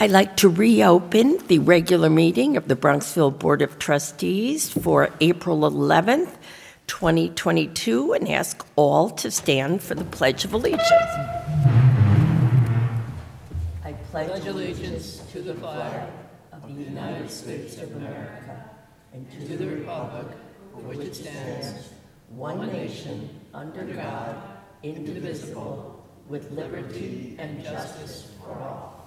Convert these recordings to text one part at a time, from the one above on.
I'd like to reopen the regular meeting of the Bronxville Board of Trustees for April 11th, 2022, and ask all to stand for the Pledge of Allegiance. I pledge allegiance to the flag of the United States of America and to the republic for which it stands, one nation, under God, indivisible, with liberty and justice for all.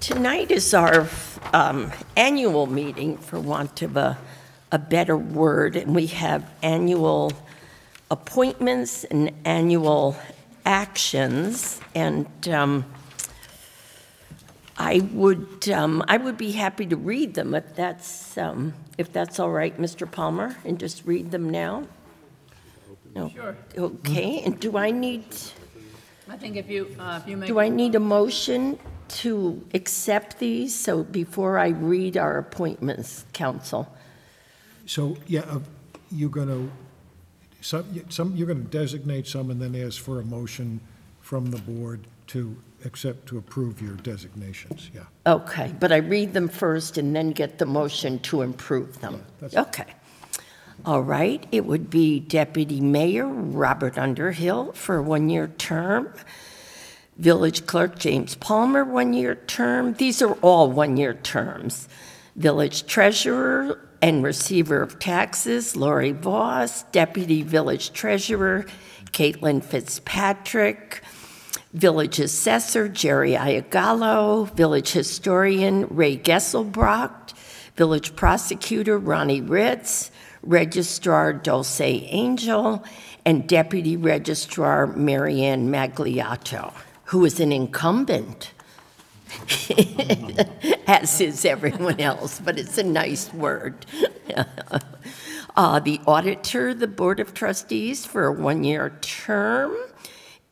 Tonight is our um, annual meeting, for want of a, a better word, and we have annual appointments and annual actions, and um, I would, um, I would be happy to read them if that's, um, if that's all right, Mr. Palmer, and just read them now? No. Sure. Okay, and do I need, I think if you, uh, if you make. do I need a motion to accept these? So before I read our appointments, council? So, yeah, uh, you're going to, some, some, you're going to designate some and then ask for a motion from the board to accept, to approve your designations, yeah. Okay, but I read them first and then get the motion to improve them? Yeah, that's- Okay. All right, it would be Deputy Mayor Robert Underhill for a one-year term. Village Clerk James Palmer, one-year term. These are all one-year terms. Village Treasurer and Receiver of Taxes Lori Voss. Deputy Village Treasurer Caitlin Fitzpatrick. Village Assessor Jerry Iagallo, Village Historian Ray Geselbracht, Village Prosecutor Ronnie Ritz, Registrar Dulce Angel, and Deputy Registrar Marianne Magliato, who is an incumbent, as is everyone else, but it's a nice word. Uh, The auditor, the Board of Trustees, for a one-year term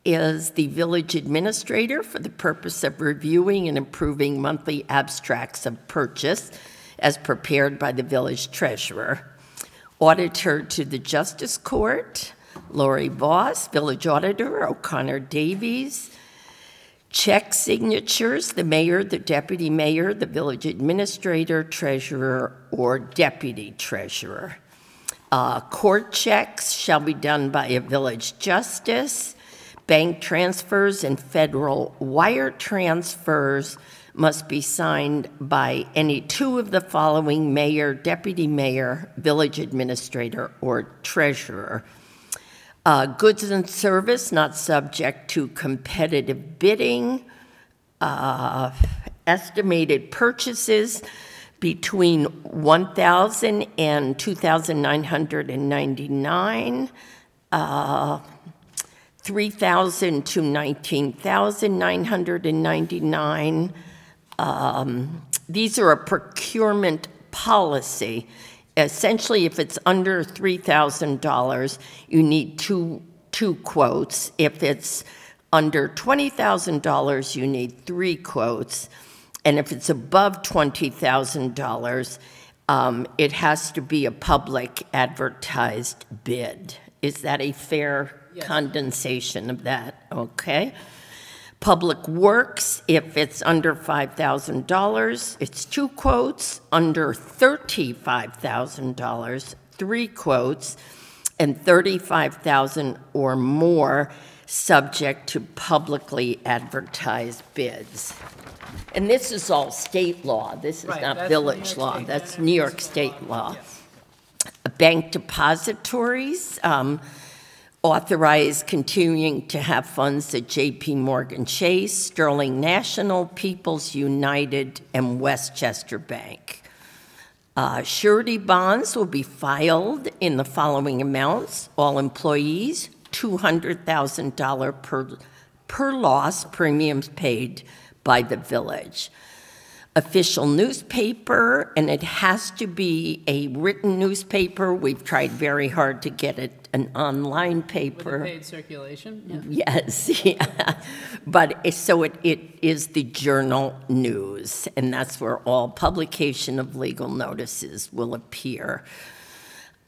is the village administrator for the purpose of reviewing and approving monthly abstracts of purchase as prepared by the village treasurer. Auditor to the Justice Court, Lori Voss, village auditor, O'Connor Davies. Check signatures, the mayor, the deputy mayor, the village administrator, treasurer, or deputy treasurer. Uh, Court checks shall be done by a village justice. Bank transfers and federal wire transfers must be signed by any two of the following mayor, deputy mayor, village administrator, or treasurer. Uh, Goods and service not subject to competitive bidding. Uh, Estimated purchases between 1,000 and 2,999. uh, 3,000 to 19,999. Um, These are a procurement policy. Essentially, if it's under $3,000, you need two, two quotes. If it's under $20,000, you need three quotes. And if it's above $20,000, um, it has to be a public advertised bid. Is that a fair Yes. condensation of that? Okay. Public Works, if it's under $5,000, it's two quotes. Under $35,000, three quotes. And 35,000 or more, subject to publicly advertised bids. And this is all state law. This is Right, not village law. State That's New York state law, law. yes. Bank depositories, um, authorize continuing to have funds at JP Morgan Chase, Sterling National, People's United, and Westchester Bank. Uh, Surety bonds will be filed in the following amounts. All employees, $200,000 per, per loss premiums paid by the village official newspaper, and it has to be a written newspaper. We've tried very hard to get it an online paper. With paid circulation, yeah. Yes, yeah. But so it, it is the journal news, and that's where all publication of legal notices will appear.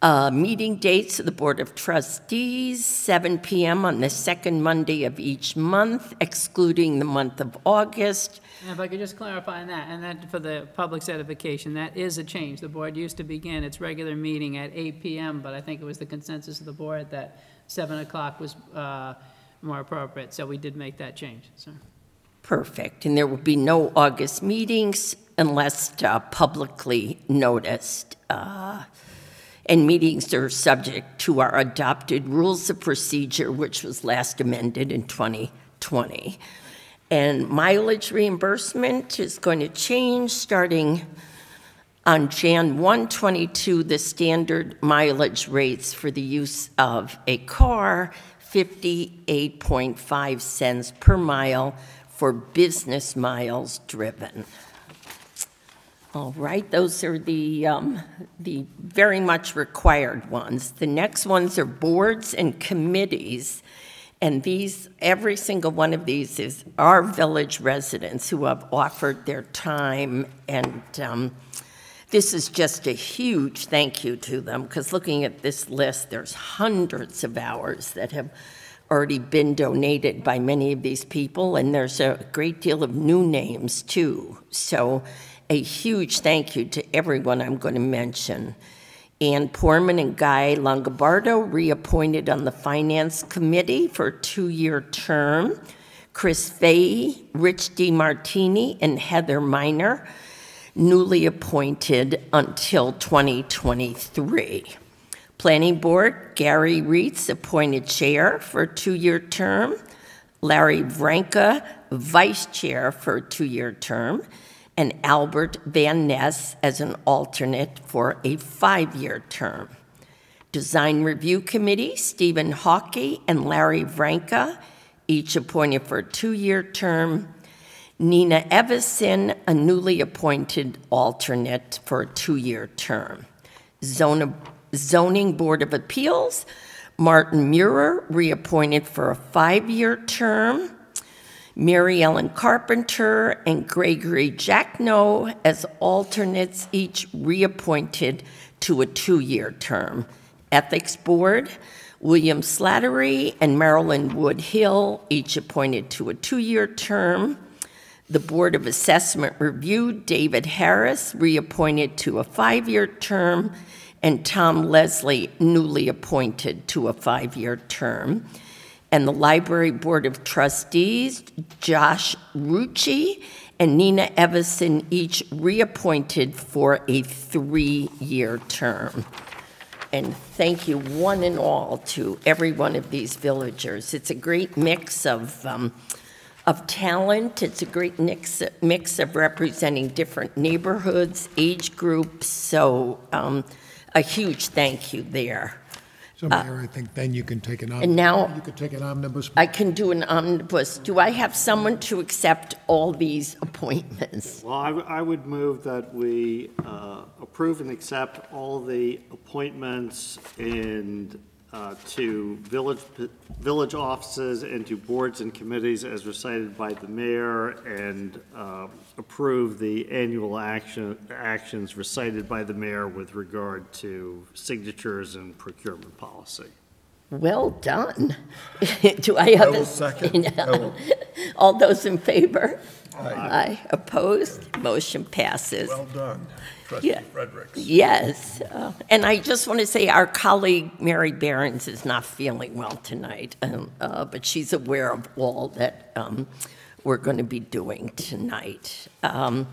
Uh, Meeting dates of the Board of Trustees, 7 PM on the second Monday of each month, excluding the month of August. And if I could just clarify on that, and that for the public's edification, that is a change. The board used to begin its regular meeting at 8 PM, but I think it was the consensus of the board that 7 o'clock was uh, more appropriate, so we did make that change, so. Perfect. And there will be no August meetings unless uh, publicly noticed. And meetings are subject to our adopted rules of procedure, which was last amended in 2020. And mileage reimbursement is going to change starting on Jan 122, the standard mileage rates for the use of a car, 58.5 cents per mile for business miles driven. All right, those are the, um, the very much required ones. The next ones are boards and committees. And these, every single one of these is our village residents who have offered their time. And um, this is just a huge thank you to them, because looking at this list, there's hundreds of hours that have already been donated by many of these people, and there's a great deal of new names, too. So a huge thank you to everyone I'm going to mention. Ann Porman and Guy Longobardo reappointed on the Finance Committee for a two-year term. Chris Fahey, Rich DiMartini, and Heather Miner, newly appointed until 2023. Planning Board, Gary Reitz, appointed chair for a two-year term. Larry Vranka, vice chair for a two-year term and Albert Van Ness as an alternate for a five-year term. Design Review Committee, Stephen Hawkey and Larry Vranka, each appointed for a two-year term. Nina Evison, a newly appointed alternate for a two-year term. Zona, Zoning Board of Appeals, Martin Muir, reappointed for a five-year term. Mary Ellen Carpenter and Gregory Jackno as alternates, each reappointed to a two-year term. Ethics Board, William Slattery and Marilyn Woodhill, each appointed to a two-year term. The Board of Assessment Review, David Harris, reappointed to a five-year term, and Tom Leslie, newly appointed to a five-year term and the Library Board of Trustees, Josh Rucci and Nina Evison, each reappointed for a three-year term. And thank you, one and all, to every one of these villagers. It's a great mix of, um, of talent. It's a great mix, mix of representing different neighborhoods, age groups. So um, a huge thank you there. So Mayor, I think then you can take an, om- And now you could take an omnibus. I can do an omnibus. Do I have someone to accept all these appointments? Well, I would move that we uh, approve and accept all the appointments and uh, to village, village offices and to boards and committees as recited by the mayor and uh, approve the annual action, actions recited by the mayor with regard to signatures and procurement policy. Well done. Do I have a? will second. I will- All those in favor? Aye. Opposed? Motion passes. Well done, trustee Yeah. Fredericks. Yes. uh, And I just want to say, our colleague Mary Behrens is not feeling well tonight, um, uh, but she's aware of all that um, we're going to be doing tonight. Um,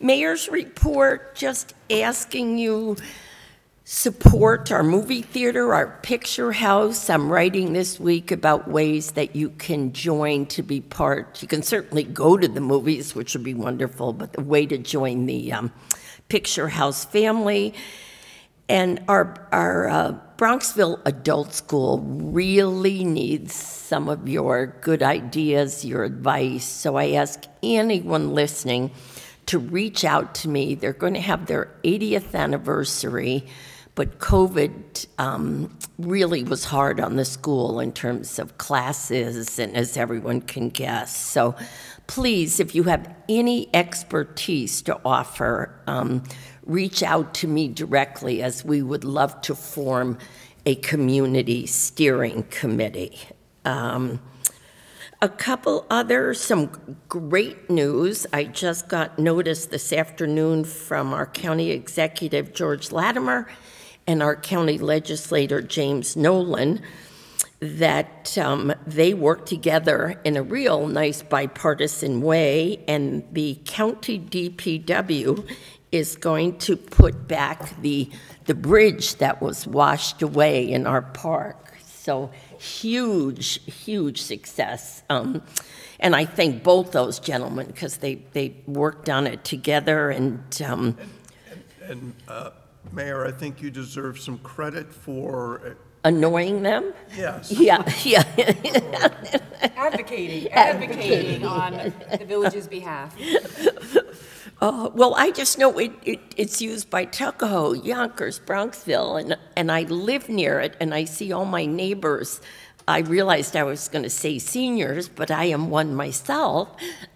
Mayor's report, just asking you support our movie theater, our picture house. I'm writing this week about ways that you can join to be part. You can certainly go to the movies, which would be wonderful, but the way to join the um, picture house family. And our, our uh, Bronxville Adult School really needs some of your good ideas, your advice. So I ask anyone listening to reach out to me. They're going to have their 80th anniversary, but COVID um, really was hard on the school in terms of classes, and as everyone can guess. So please, if you have any expertise to offer, um, reach out to me directly, as we would love to form a community steering committee. Um, a couple other, some great news. I just got notice this afternoon from our county executive, George Latimer, and our county legislator, James Nolan, that um, they work together in a real nice bipartisan way, and the county DPW is going to put back the, the bridge that was washed away in our park. So huge, huge success. Um, and I thank both those gentlemen because they, they worked on it together and um, And uh, Mayor, I think you deserve some credit for, annoying them. yes. Yeah, yeah. Advocating, advocating on the village's behalf. Uh, well, I just know it, it, it's used by Tuckahoe, Yonkers, Bronxville, and, and I live near it, and I see all my neighbors. I realized I was going to say seniors, but I am one myself.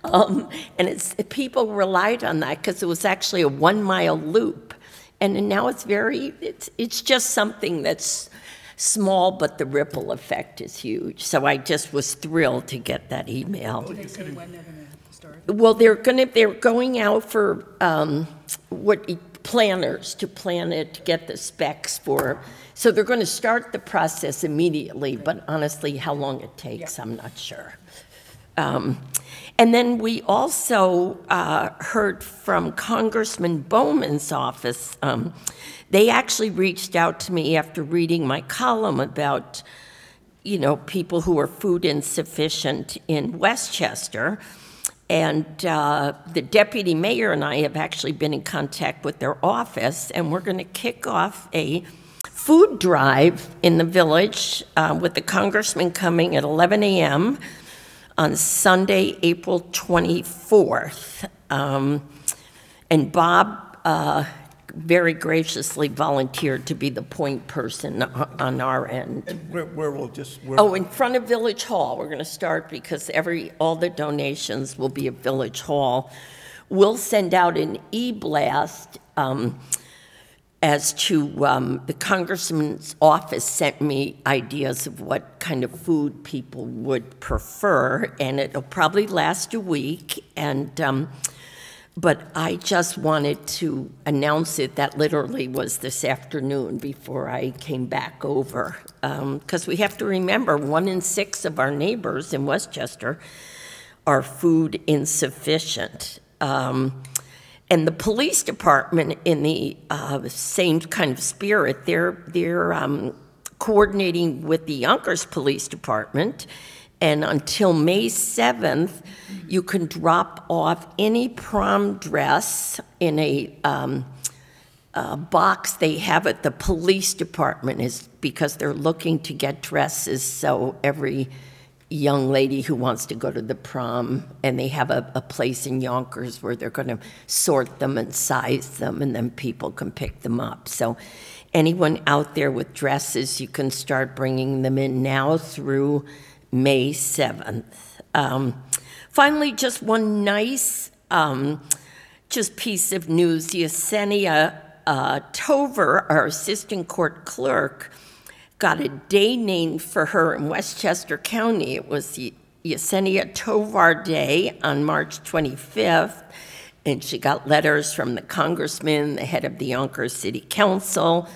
Um, and it's people relied on that because it was actually a one mile loop. And now it's very, it's, it's just something that's small, but the ripple effect is huge. So I just was thrilled to get that email. They they're start. Well, they're going out for, um, what, planners to plan it, to get the specs for, so they're gonna start the process immediately, but honestly, how long it takes, I'm not sure. Um, And then we also uh, heard from Congressman Bowman's office. Um, They actually reached out to me after reading my column about, you know, people who are food insufficient in Westchester. And uh, the deputy mayor and I have actually been in contact with their office, and we're going to kick off a food drive in the village uh, with the congressman coming at 11 a.m. on Sunday, April 24th. Um, and Bob uh, very graciously volunteered to be the point person on our end. And where, where we'll just, where- Oh, in front of Village Hall, we're going to start because every, all the donations will be at Village Hall. We'll send out an e-blast um, as to, um, the congressman's office sent me ideas of what kind of food people would prefer, and it'll probably last a week, and, um, but I just wanted to announce it, that literally was this afternoon before I came back over. Because we have to remember, one in six of our neighbors in Westchester are food insufficient. Um, and the police department, in the uh, same kind of spirit, they're, they're um, coordinating with the Yonkers Police Department. And until May 7th, you can drop off any prom dress in a um, uh, box they have at the police department is because they're looking to get dresses so every young lady who wants to go to the prom and they have a, a place in Yonkers where they're going to sort them and size them and then people can pick them up. So anyone out there with dresses, you can start bringing them in now through May 7th. Um, finally, just one nice um, just piece of news. Yesenia uh, Tovar, our assistant court clerk, got a day named for her in Westchester County. It was the Yesenia Tovar Day on March 25th. And she got letters from the congressman, the head of the Yonkers City Council.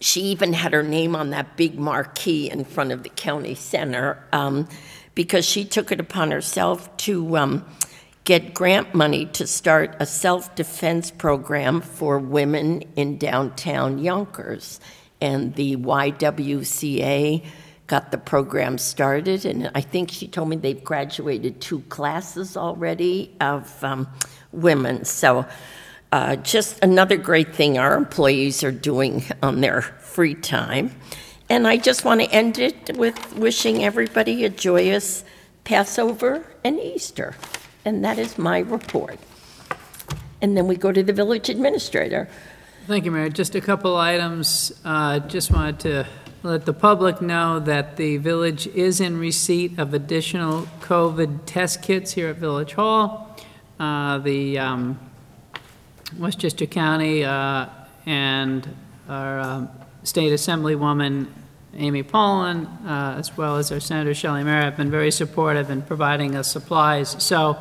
She even had her name on that big marquee in front of the county center um, because she took it upon herself to um, get grant money to start a self-defense program for women in downtown Yonkers. And the YWCA got the program started, and I think she told me they've graduated two classes already of um, women. So uh, just another great thing our employees are doing on their free time. And I just want to end it with wishing everybody a joyous Passover and Easter. And that is my report. And then we go to the village administrator. Thank you, Mayor. Just a couple items. Uh, Just wanted to let the public know that the village is in receipt of additional COVID test kits here at Village Hall. Uh, The um, Westchester County uh, and our um, State Assemblywoman Amy Paulin, uh, as well as our Senator Shelley Merritt, have been very supportive in providing us supplies. So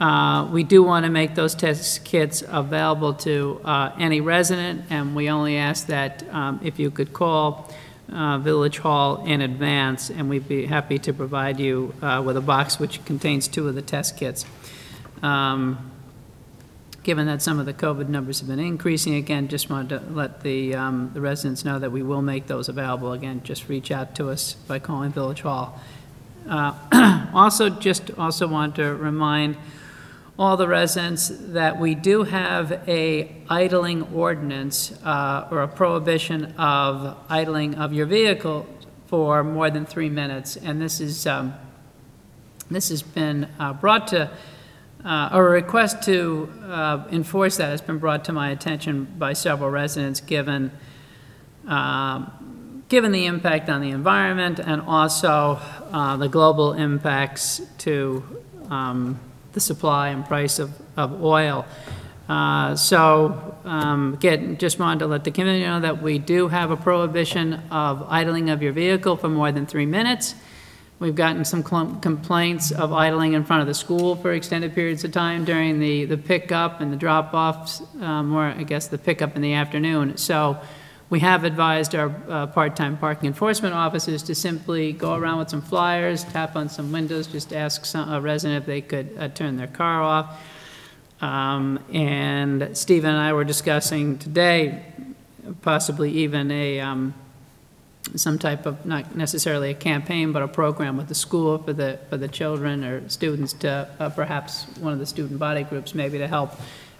uh, we do want to make those test kits available to uh, any resident, and we only ask that um, if you could call uh, Village Hall in advance, and we'd be happy to provide you uh, with a box which contains two of the test kits. Um, Given that some of the COVID numbers have been increasing again, just wanted to let the, um, the residents know that we will make those available. Again, just reach out to us by calling Village Hall. Uh, Also, just also want to remind all the residents that we do have a idling ordinance, uh, or a prohibition of idling of your vehicle for more than three minutes. And this is, um, this has been uh, brought to, uh, a request to uh, enforce that has been brought to my attention by several residents, given, um, given the impact on the environment and also uh, the global impacts to um, the supply and price of, of oil. Uh, So, um, again, just wanted to let the committee know that we do have a prohibition of idling of your vehicle for more than three minutes. We've gotten some complaints of idling in front of the school for extended periods of time during the, the pickup and the drop-offs, um, or I guess the pickup in the afternoon. So we have advised our uh, part-time parking enforcement officers to simply go around with some flyers, tap on some windows, just ask some, a resident if they could uh, turn their car off. Um, And Stephen and I were discussing today, possibly even a, um, some type of, not necessarily a campaign, but a program with the school for the, for the children or students to, uh, perhaps one of the student body groups maybe to help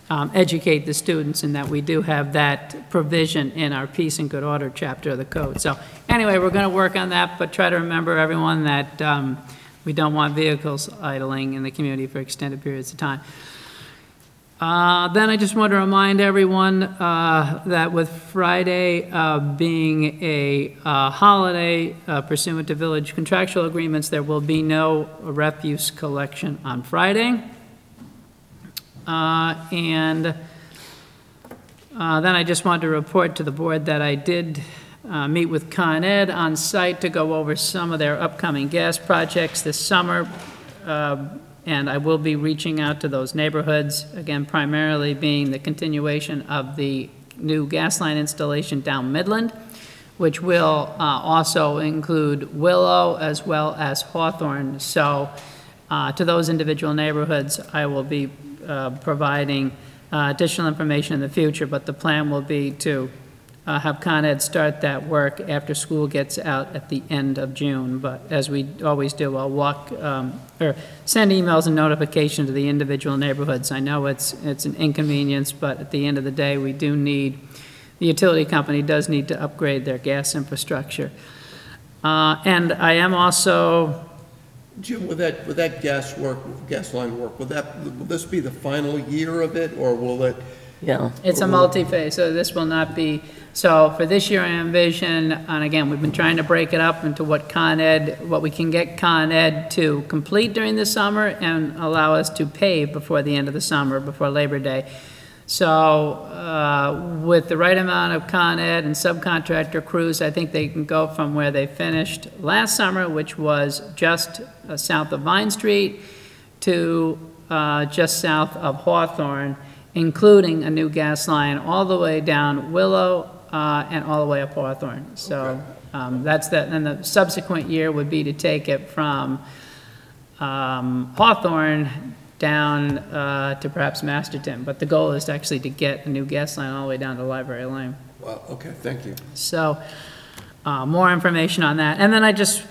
um, educate the students in that we do have that provision in our Peace and Good Order chapter of the code. So anyway, we're going to work on that, but try to remember, everyone, that um, we don't want vehicles idling in the community for extended periods of time. Uh, Then I just want to remind everyone uh, that with Friday uh, being a uh, holiday uh, pursuant to village contractual agreements, there will be no refuse collection on Friday. Uh, And then I just wanted to report to the board that I did meet with Con Ed on site to go over some of their upcoming gas projects this summer. And I will be reaching out to those neighborhoods, again, primarily being the continuation of the new gas line installation down Midland, which will uh, also include Willow as well as Hawthorne. So uh, to those individual neighborhoods, I will be uh, providing uh, additional information in the future, but the plan will be to uh, have Con Ed start that work after school gets out at the end of June. But as we always do, I'll walk, um, or send emails and notification to the individual neighborhoods. I know it's, it's an inconvenience, but at the end of the day, we do need, the utility company does need to upgrade their gas infrastructure. Uh, And I am also Jim, will that, will that gas work, gas line work, will that, will this be the final year of it, or will it? Yeah. It's a multi-phase, so this will not be, so for this year, I envision, and again, we've been trying to break it up into what Con Ed, what we can get Con Ed to complete during the summer and allow us to pave before the end of the summer, before Labor Day. So, uh, with the right amount of Con Ed and subcontractor crews, I think they can go from where they finished last summer, which was just uh, south of Vine Street, to uh, just south of Hawthorne, including a new gas line all the way down Willow uh, and all the way up Hawthorne. So um, that's that, and the subsequent year would be to take it from um, Hawthorne down uh, to perhaps Masterton. But the goal is actually to get a new gas line all the way down to Library Lane. Well, okay, thank you. So, uh, more information on that. And then I just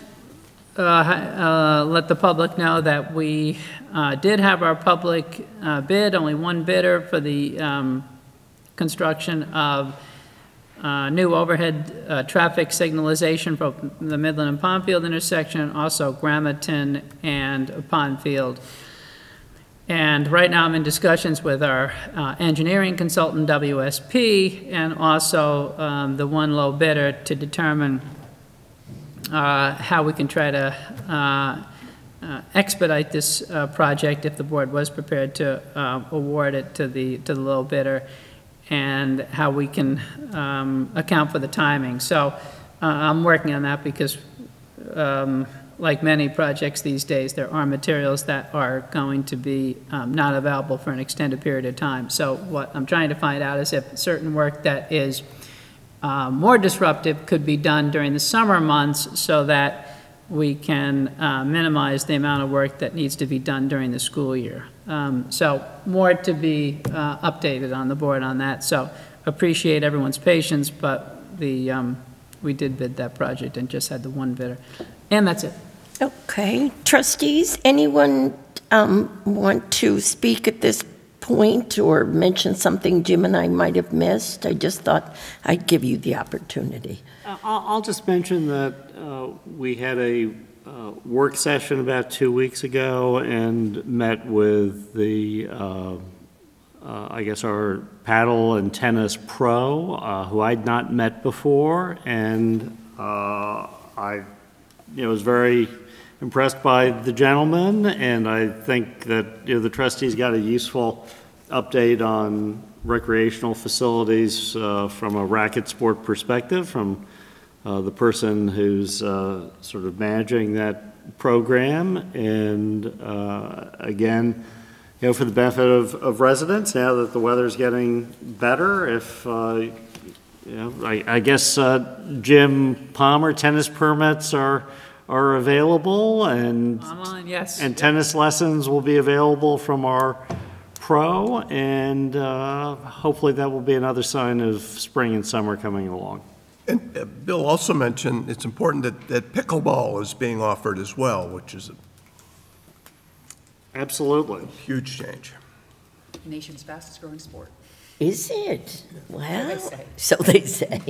uh, uh, let the public know that we uh, did have our public uh, bid, only one bidder for the um, construction of uh, new overhead traffic signalization for the Midland and Pondfield intersection, also Gramatan and Pondfield. And right now, I'm in discussions with our uh, engineering consultant, WSP, and also um, the one low bidder to determine how we can try to uh, uh, expedite this uh, project if the board was prepared to uh, award it to the, to the low bidder, and how we can um, account for the timing. So uh, I'm working on that because, um, like many projects these days, there are materials that are going to be um, not available for an extended period of time. So what I'm trying to find out is if certain work that is uh, more disruptive could be done during the summer months so that we can uh, minimize the amount of work that needs to be done during the school year. Um, So more to be uh, updated on the board on that. So appreciate everyone's patience, but the, um, we did bid that project and just had the one bidder. And that's it. Okay, trustees, anyone um, want to speak at this point or mention something Jim and I might have missed? I just thought I'd give you the opportunity. Uh, I'll, just mention that uh, we had a uh, work session about two weeks ago and met with the, uh, uh, I guess, our paddle and tennis pro, uh, who I'd not met before, and I, you know, was very impressed by the gentleman, and I think that, you know, the trustees got a useful update on recreational facilities uh, from a racket sport perspective, from uh, the person who's uh, sort of managing that program. And uh, again, you know, for the benefit of, of residents, now that the weather's getting better, if, uh, you know, I, I guess uh, Jim Palmer tennis permits are, are available and, Online, yes. and tennis lessons will be available from our pro. And uh, hopefully that will be another sign of spring and summer coming along. And uh, Bill also mentioned it's important that, that pickleball is being offered as well, which is a Absolutely. huge change. Nation's fastest growing sport. Is it? Well, say. so they say.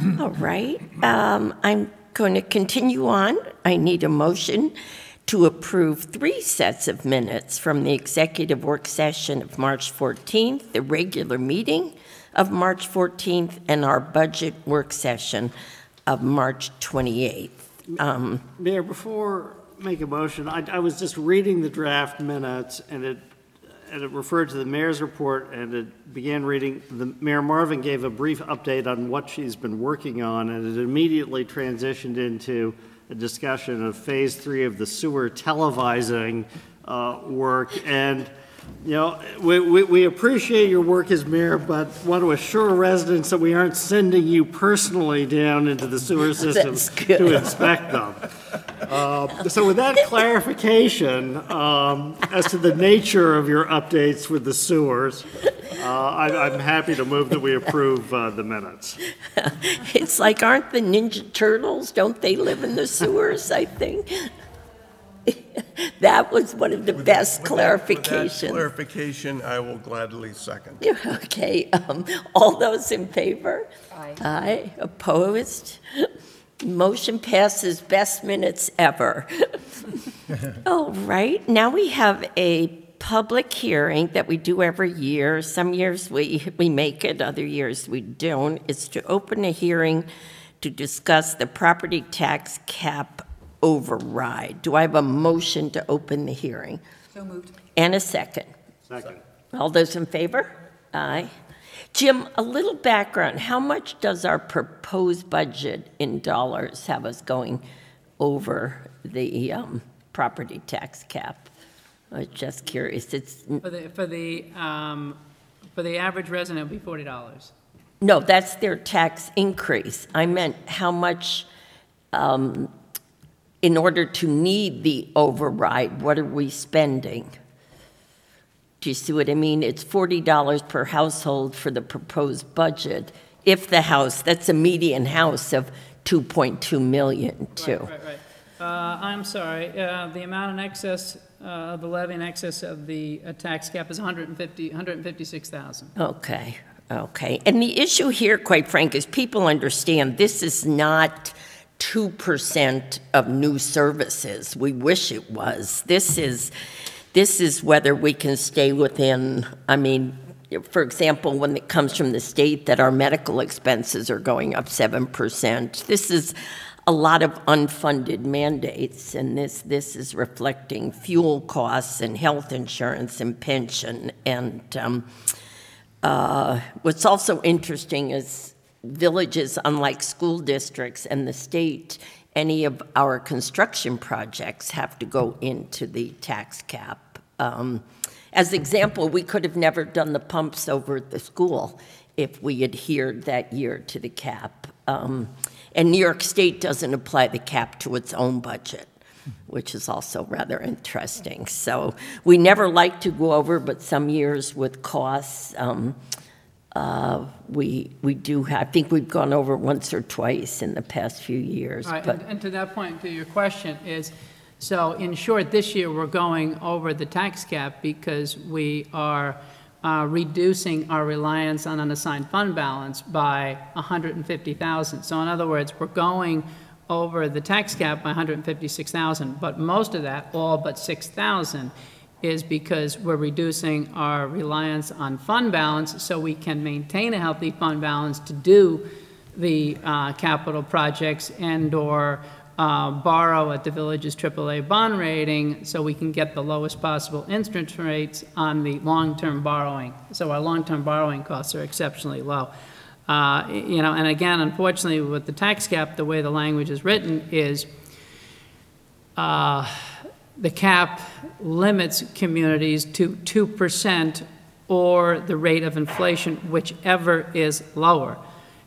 All right, um, I'm going to continue on. I need a motion to approve three sets of minutes from the executive work session of March 14th, the regular meeting of March 14th, and our budget work session of March 28th. Um, Mayor, before make a motion, I, I was just reading the draft minutes, and it, and it referred to the mayor's report, and it began reading, the, Mayor Marvin gave a brief update on what she's been working on, and it immediately transitioned into a discussion of Phase Three of the sewer televising uh, work, and, you know, we, we, we appreciate your work as mayor, but want to assure residents that we aren't sending you personally down into the sewer system to inspect them. Uh, So with that clarification, um, as to the nature of your updates with the sewers, uh, I- I'm happy to move that we approve uh, the minutes. It's like, aren't the Ninja Turtles, don't they live in the sewers, I think? That was one of the best With that- with that clarifications. Clarification, I will gladly second. Yeah, Okay, um, all those in favor? Aye. Aye, opposed? Motion passes, best minutes ever. All right, now we have a public hearing that we do every year. Some years we, we make it, other years we don't. It's to open a hearing to discuss the property tax cap override. Do I have a motion to open the hearing? So moved. And a second. Second. All those in favor? Aye. Jim, a little background. How much does our proposed budget in dollars have us going over the um, property tax cap? I was just curious. It's, For the, for the, um, for the average resident, it'd be forty dollars. no, that's their tax increase. I meant how much, um, in order to need the override, what are we spending? Do you see what I mean? It's forty dollars per household for the proposed budget. If the house, that's a median house of two point two million too. Right, right. Uh, I'm sorry, uh, the amount in excess, uh, of the levy in excess of the uh, tax cap is 150, 156,000. Okay, okay. And the issue here, quite frank, is people understand this is not two percent of new services. We wish it was. This is, This is whether we can stay within, I mean, for example, when it comes from the state that our medical expenses are going up 7%, this is a lot of unfunded mandates, and this, this is reflecting fuel costs and health insurance and pension. And um, uh, what's also interesting is villages, unlike school districts and the state, any of our construction projects have to go into the tax cap. Um, As example, we could have never done the pumps over at the school if we adhered that year to the cap. Um, And New York State doesn't apply the cap to its own budget, which is also rather interesting. So we never like to go over, but some years with costs, um, uh, we, we do, have- I think we've gone over once or twice in the past few years. Right, But and and to that point, to your question is, so in short, this year, we're going over the tax cap because we are uh, reducing our reliance on unassigned fund balance by 150,000. So in other words, we're going over the tax cap by 156,000, but most of that, all but 6,000, is because we're reducing our reliance on fund balance so we can maintain a healthy fund balance to do the uh, capital projects and/or uh, borrow at the village's AAA bond rating so we can get the lowest possible interest rates on the long-term borrowing. So our long-term borrowing costs are exceptionally low. Uh, You know, and again, unfortunately, with the tax cap, the way the language is written is uh, the cap limits communities to 2% or the rate of inflation, whichever is lower.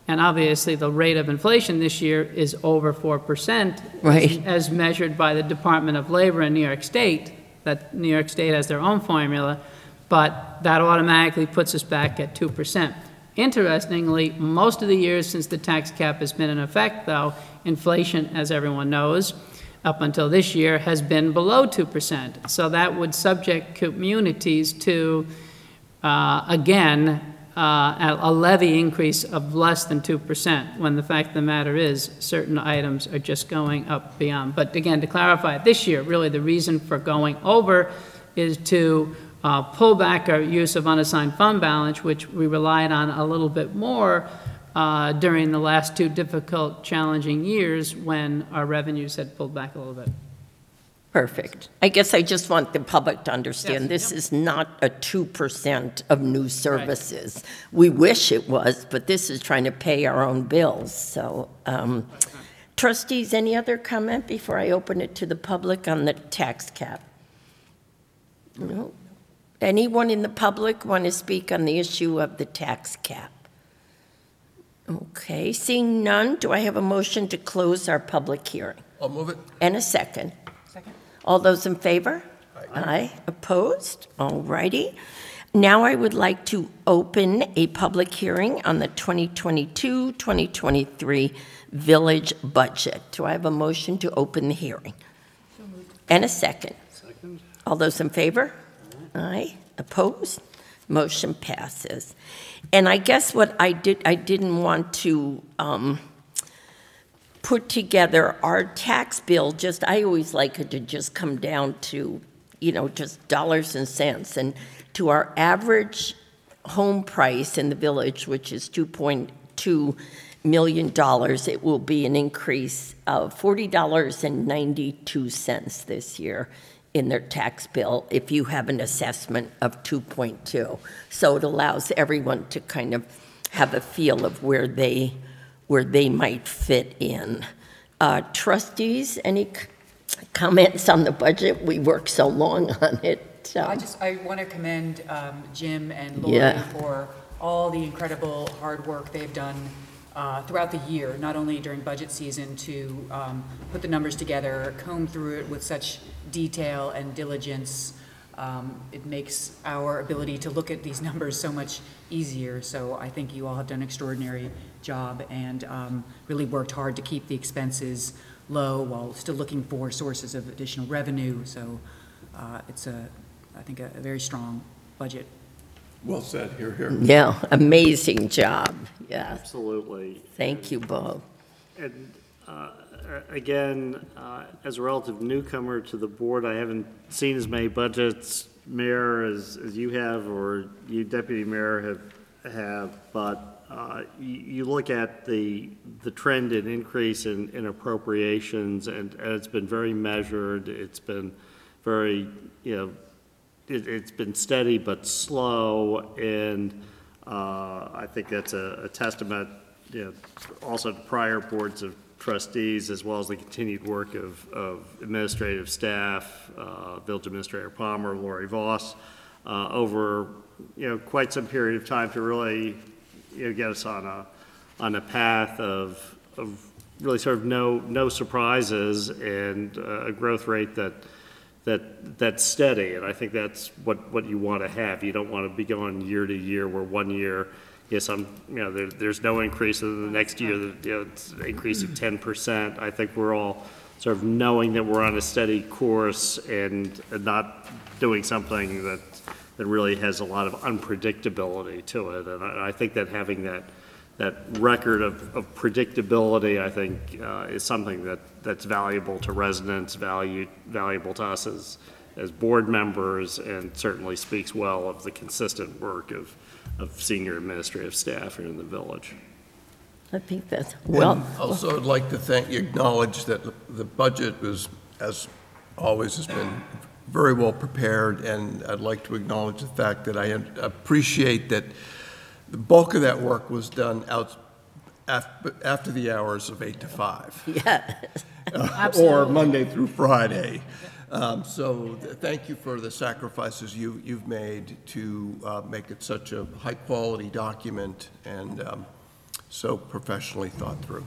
And obviously, the rate of inflation this year is over 4%. Right. As measured by the Department of Labor in New York State, that New York State has their own formula, but that automatically puts us back at 2%. Interestingly, most of the years since the tax cap has been in effect, though, inflation, as everyone knows, up until this year, has been below 2%. So that would subject communities to, uh, again, uh, a levy increase of less than 2%, when the fact of the matter is, certain items are just going up beyond. But again, to clarify, this year, really, the reason for going over is to uh, pull back our use of unassigned fund balance, which we relied on a little bit more uh, during the last two difficult, challenging years when our revenues had pulled back a little bit. Perfect. I guess I just want the public to understand, Yes, this yep. is not a 2% of new services. We wish it was, but this is trying to pay our own bills, so. um, Trustees, any other comment before I open it to the public on the tax cap? No? Anyone in the public want to speak on the issue of the tax cap? Okay, seeing none, do I have a motion to close our public hearing? I'll move it. And a second? Second. All those in favor? Aye. Opposed? All righty. Now I would like to open a public hearing on the 2022-2023 village budget. Do I have a motion to open the hearing? And a second? Second. All those in favor? Aye. Opposed? Motion passes. And I guess what I did, I didn't want to, um, put together our tax bill, just, I always like it to just come down to, you know, just dollars and cents. And to our average home price in the village, which is $2.2 million, it will be an increase of $40.92 this year in their tax bill if you have an assessment of 2.2. So it allows everyone to kind of have a feel of where they, where they might fit in. Uh, Trustees, any c- comments on the budget? We worked so long on it. um, I just, I want to commend um, Jim and Yeah. Lori for all the incredible hard work they've done uh, throughout the year, not only during budget season to um, put the numbers together, comb through it with such detail and diligence. Um, It makes our ability to look at these numbers so much easier. So I think you all have done an extraordinary job and um, really worked hard to keep the expenses low while still looking for sources of additional revenue. So uh, it's a, I think, a a very strong budget. Well said, here, here. Yeah, amazing job, yes. Absolutely. Thank you, Bob. And uh, again, uh, as a relative newcomer to the board, I haven't seen as many budgets, Mayor, as, as you have, or you, Deputy Mayor, have, have, but uh, you, you look at the, the trend and increase in, in appropriations, and, and it's been very measured, it's been very, you know, it, it's been steady but slow, and uh, I think that's a a testament, you know, also to prior boards of trustees, as well as the continued work of, of administrative staff, uh, Village Administrator Palmer, Lori Voss, uh, over, you know, quite some period of time to really, you know, get us on a, on a path of, of really sort of no, no surprises and uh, a growth rate that, that, that's steady, and I think that's what, what you want to have. You don't want to be going year to year where one year, yes, I'm, you know, there, there's no increase, in the next year, you know, it's increasing ten percent. I think we're all sort of knowing that we're on a steady course and not doing something that, that really has a lot of unpredictability to it. And I, I think that having that, that record of, of predictability, I think, uh, is something that, that's valuable to residents, valued, valuable to us as, as board members, and certainly speaks well of the consistent work of, of senior administrative staff here in the village. I think that's, well, And Also, I'd like to thank, you, acknowledge that the- the budget was, as always, has been very well prepared, and I'd like to acknowledge the fact that I appreciate that the bulk of that work was done out, after the hours of eight to five. yeah, uh, Or Monday through Friday. Um, So th- thank you for the sacrifices you, you've made to uh, make it such a high-quality document and um, so professionally thought through.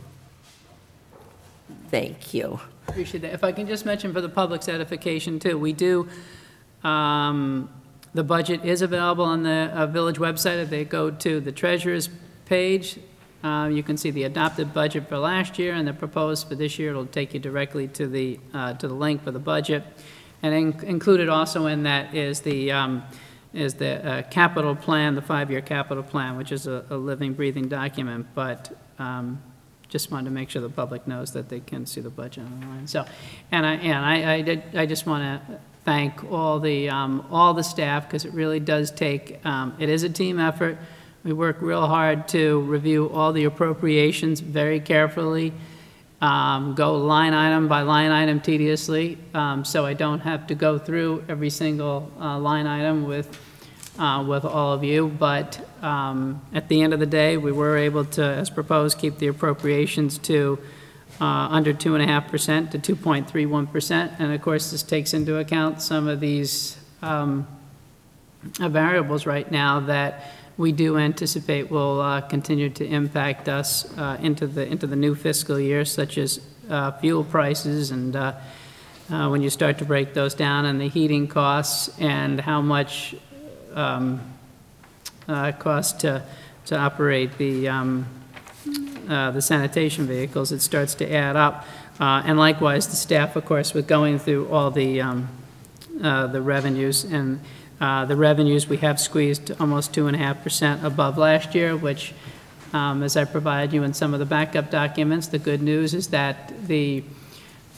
thank you. Appreciate that. If I can just mention for the public's edification too, we do, um, the budget is available on the uh, village website. If they go to the treasurer's page, uh, you can see the adopted budget for last year and the proposed for this year. It'll take you directly to the, uh, to the link for the budget. And in- included also in that is the, um, is the uh, capital plan, the five-year capital plan, which is a a living, breathing document. But um, just wanted to make sure the public knows that they can see the budget online. So, and I, and I, I did, I just want to thank all the, um, all the staff, because it really does take, um, it is a team effort. We work real hard to review all the appropriations very carefully, um, go line item by line item tediously, um, so I don't have to go through every single, uh, line item with, uh, with all of you, but um, at the end of the day, we were able to, as proposed, keep the appropriations to uh, under 2.5% to 2.31%. And of course, this takes into account some of these um, uh, variables right now that we do anticipate will uh, continue to impact us uh, into the, into the new fiscal year, such as uh, fuel prices and uh, uh, when you start to break those down and the heating costs and how much um, uh, cost to, to operate the, um, the sanitation vehicles, it starts to add up. And likewise, the staff, of course, with going through all the, um, the revenues. And uh, the revenues, we have squeezed almost 2.5% above last year, which, um, as I provided you in some of the backup documents, the good news is that the,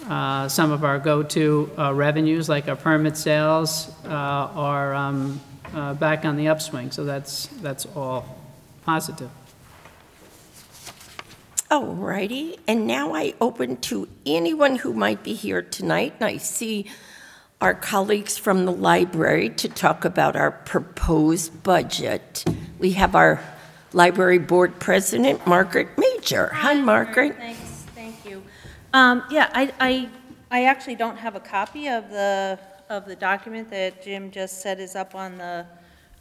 uh, some of our go-to uh, revenues, like our permit sales, uh, are um, uh, back on the upswing, so that's, that's all positive. All righty, and now I open to anyone who might be here tonight. And I see our colleagues from the library to talk about our proposed budget. We have our library board president, Margaret Major. Hi, Margaret. Thanks, thank you. Um, Yeah, I, I, I actually don't have a copy of the, of the document that Jim just said is up on the,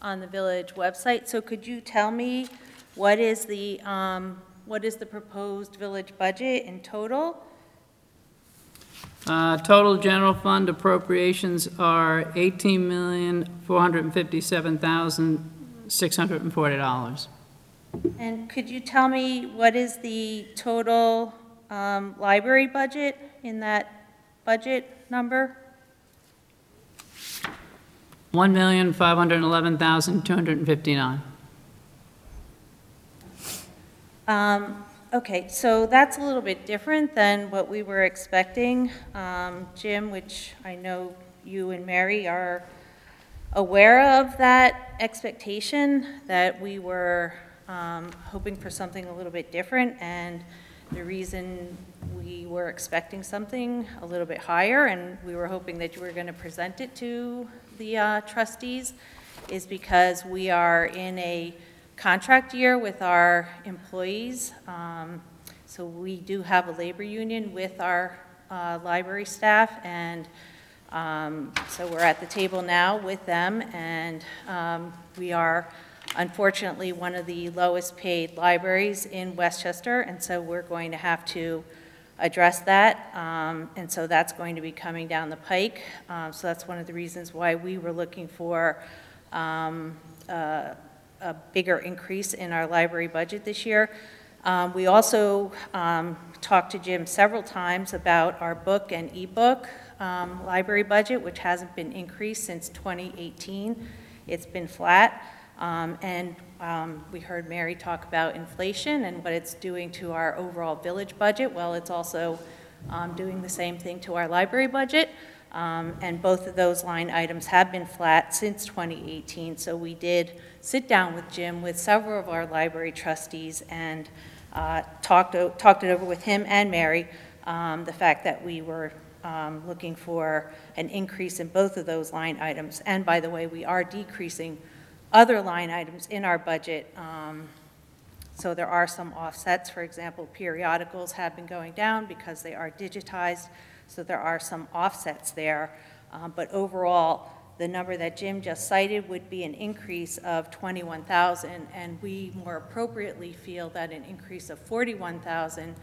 on the village website. So could you tell me what is the, um, what is the proposed village budget in total? Uh, Total general fund appropriations are $18,457,640. And could you tell me what is the total um, library budget in that budget number? 1,511,259. Um, Okay, so that's a little bit different than what we were expecting. Um, Jim, which I know you and Mary are aware of that expectation, that we were um, hoping for something a little bit different, and the reason we were expecting something a little bit higher, and we were hoping that you were going to present it to the uh, trustees, is because we are in a contract year with our employees. Um, So we do have a labor union with our uh, library staff, and um, so we're at the table now with them, and um, we are unfortunately one of the lowest-paid libraries in Westchester, and so we're going to have to address that, um, and so that's going to be coming down the pike. Um, So that's one of the reasons why we were looking for um, uh, a bigger increase in our library budget this year. Um, We also um, talked to Jim several times about our book and ebook um, library budget, which hasn't been increased since 2018. It's been flat. Um, And um, we heard Mary talk about inflation and what it's doing to our overall village budget. Well, it's also um, doing the same thing to our library budget. Um, And both of those line items have been flat since 2018. So we did sit down with Jim, with several of our library trustees, and uh, talked, talked it over with him and Mary, um, the fact that we were um, looking for an increase in both of those line items. And by the way, we are decreasing other line items in our budget. um, So there are some offsets. For example, periodicals have been going down because they are digitized, so there are some offsets there. Um, But overall, the number that Jim just cited would be an increase of 21,000, and we more appropriately feel that an increase of 41,000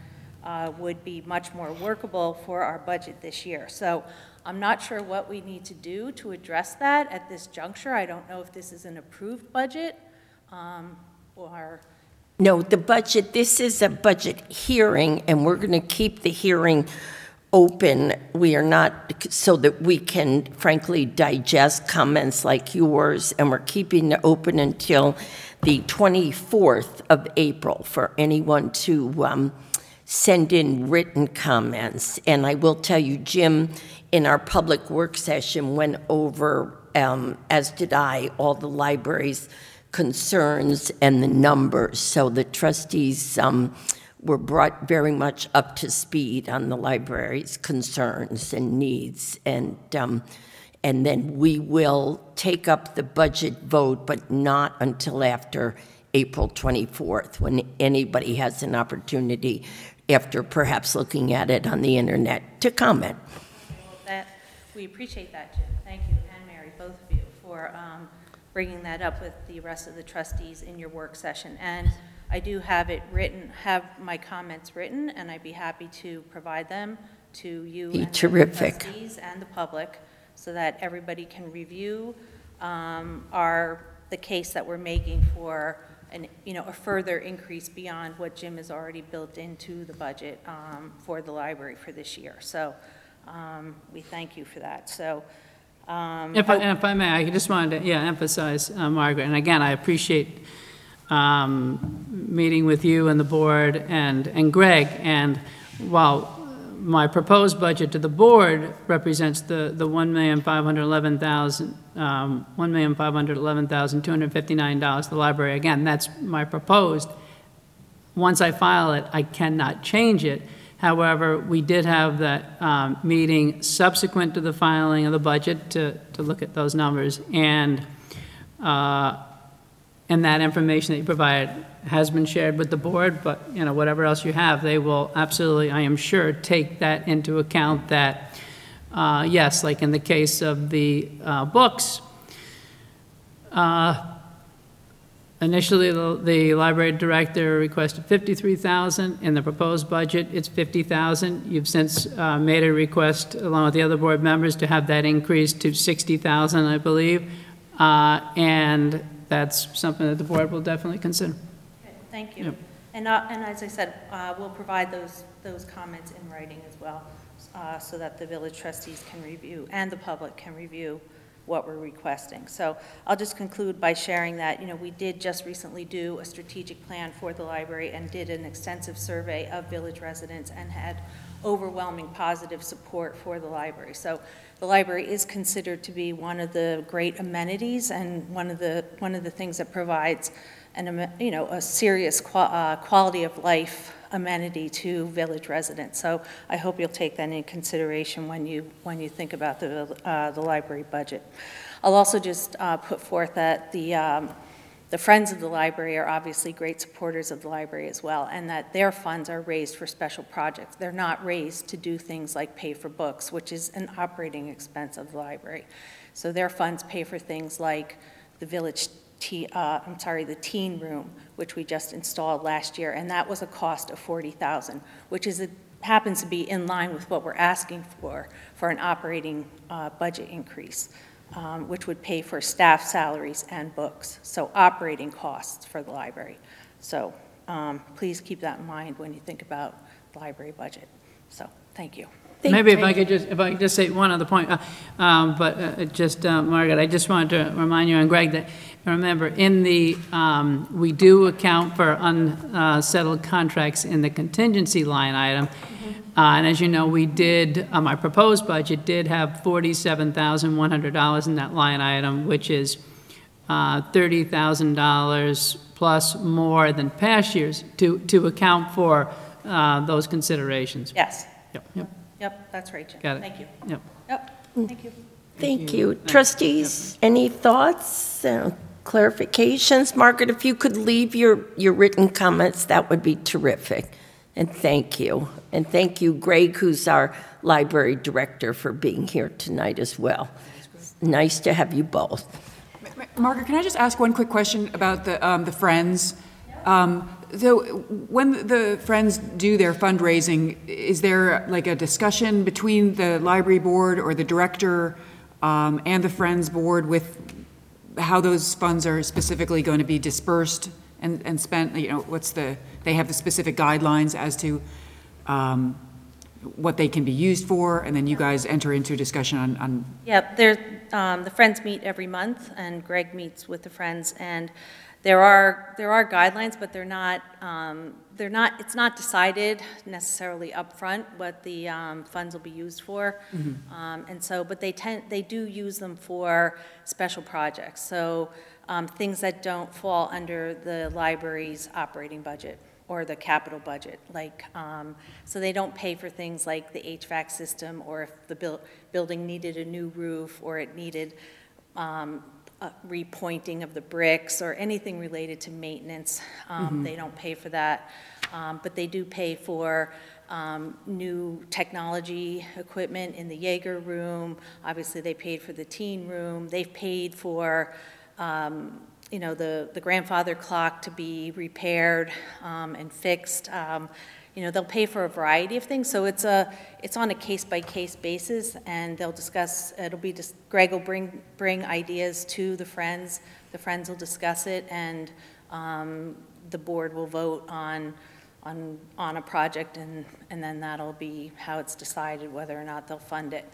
uh, would be much more workable for our budget this year. So I'm not sure what we need to do to address that at this juncture. I don't know if this is an approved budget, um, or, No, the budget, this is a budget hearing, and we're going to keep the hearing open. We are not, so that we can frankly digest comments like yours, and we're keeping it open until the 24th of April for anyone to um, send in written comments. And I will tell you, Jim, in our public work session, went over, um, as did I, all the library's concerns and the numbers. So the trustees um, were brought very much up to speed on the library's concerns and needs. And, um, and then we will take up the budget vote, but not until after April 24th, when anybody has an opportunity, after perhaps looking at it on the internet, to comment. that, we appreciate that, Jim. Thank you, and Mary, both of you, for um, bringing that up with the rest of the trustees in your work session. And I do have it written, have my comments written, and I'd be happy to provide them to you Be and the terrific. trustees and the public, so that everybody can review um, our, the case that we're making for an, you know, a further increase beyond what Jim has already built into the budget um, for the library for this year. So um, we thank you for that. So, um, If I, if I may, I just wanted to, yeah, emphasize, uh, Margaret, and again, I appreciate um, meeting with you and the board and, and Greg, and while my proposed budget to the board represents the, the one million five hundred eleven thousand, um, one million five hundred eleven thousand two hundred fifty-nine dollars to the library, again, that's my proposed. Once I file it, I cannot change it. However, we did have that um, meeting subsequent to the filing of the budget to, to look at those numbers, and, uh, and that information that you provided has been shared with the board, but, you know, whatever else you have, they will absolutely, I am sure, take that into account that, uh, yes, like in the case of the uh, books, uh, Initially, the, the library director requested 53,000. In the proposed budget, it's 50,000. You've since uh, made a request, along with the other board members, to have that increased to 60,000, I believe. Uh, And that's something that the board will definitely consider. okay, thank you. Yep. And, uh, and as I said, uh, we'll provide those, those comments in writing as well, uh, so that the village trustees can review, and the public can review what we're requesting. So I'll just conclude by sharing that, you know, we did just recently do a strategic plan for the library and did an extensive survey of village residents and had overwhelming positive support for the library. So the library is considered to be one of the great amenities and one of the, one of the things that provides an, you know, a serious qua- uh, quality of life amenity to village residents. So I hope you'll take that into consideration when you, when you think about the, uh, the library budget. I'll also just uh, put forth that the, um, the Friends of the Library are obviously great supporters of the library as well, and that their funds are raised for special projects. They're not raised to do things like pay for books, which is an operating expense of the library. So their funds pay for things like the village te, uh, I'm sorry, the teen room, which we just installed last year, and that was a cost of forty thousand, which is, a- happens to be in line with what we're asking for, for an operating, uh, budget increase, um, which would pay for staff salaries and books, so operating costs for the library. So, um, please keep that in mind when you think about the library budget. So, thank you. Thank- Maybe if I could just, if I could just say one other point, uh, um, but uh, just, uh, Margaret, I just wanted to remind you and Greg that, remember, in the, um, we do account for unsettled contracts in the contingency line item. Uh, And as you know, we did, uh, my proposed budget did have $47,100 in that line item, which is uh, $30,000 plus more than past years to, to account for uh, those considerations. Yes, Yep, yep, yep, that's right, Jim. Got it. Thank you. yep. Yep, thank you. Thank you. Trustees, any thoughts, uh, clarifications? Margaret, if you could leave your, your written comments, that would be terrific. And thank you. And thank you, Greg, who's our library director, for being here tonight as well. Nice to have you both. Margaret, can I just ask one quick question about the, um, the Friends? Um, So when the Friends do their fundraising, is there like a discussion between the library board or the director um, and the Friends board with how those funds are specifically going to be dispersed and, and spent? You know, what's the, they have the specific guidelines as to um, what they can be used for, and then you guys enter into a discussion on, on Yep, there, um, the Friends meet every month, and Greg meets with the Friends, and there are, there are guidelines, but they're not, um, they're not, it's not decided necessarily upfront what the, um, funds will be used for. Um, and so, but they tend, they do use them for special projects, so, um, things that don't fall under the library's operating budget or the capital budget, like, um, so they don't pay for things like the HVAC system, or if the buil- building needed a new roof, or it needed, um, repointing of the bricks, or anything related to maintenance, um, they don't pay for that. Um, but they do pay for, um, new technology equipment in the Jaeger room, obviously they paid for the teen room, they've paid for, um, you know, the, the grandfather clock to be repaired um, and fixed. Um, You know, they'll pay for a variety of things, so it's a, it's on a case-by-case basis, and they'll discuss, it'll be, just Greg will bring, bring ideas to the Friends, the Friends will discuss it, and um, the board will vote on, on, on a project, and, and then that'll be how it's decided whether or not they'll fund it.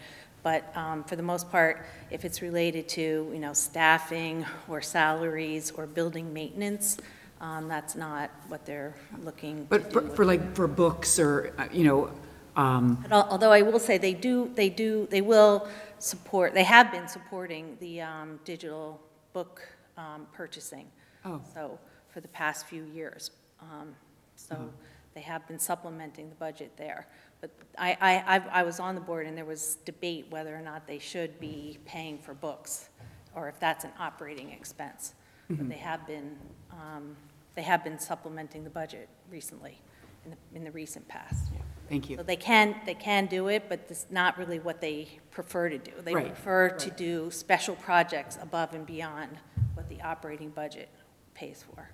But um, for the most part, if it's related to, you know, staffing or salaries or building maintenance, um, that's not what they're looking But for, for like, for books or, uh, you know, um, Although I will say, they do, they do, they will support, they have been supporting the um, digital book um, purchasing. Oh. So, for the past few years. Um, So they have been supplementing the budget there. But I, I, I've- I was on the board, and there was debate whether or not they should be paying for books, or if that's an operating expense. But they have been, um, they have been supplementing the budget recently, in the, in the recent past. thank you. So they can, they can do it, but it's not really what they prefer to do. They Right, prefer to do special projects above and beyond what the operating budget pays for.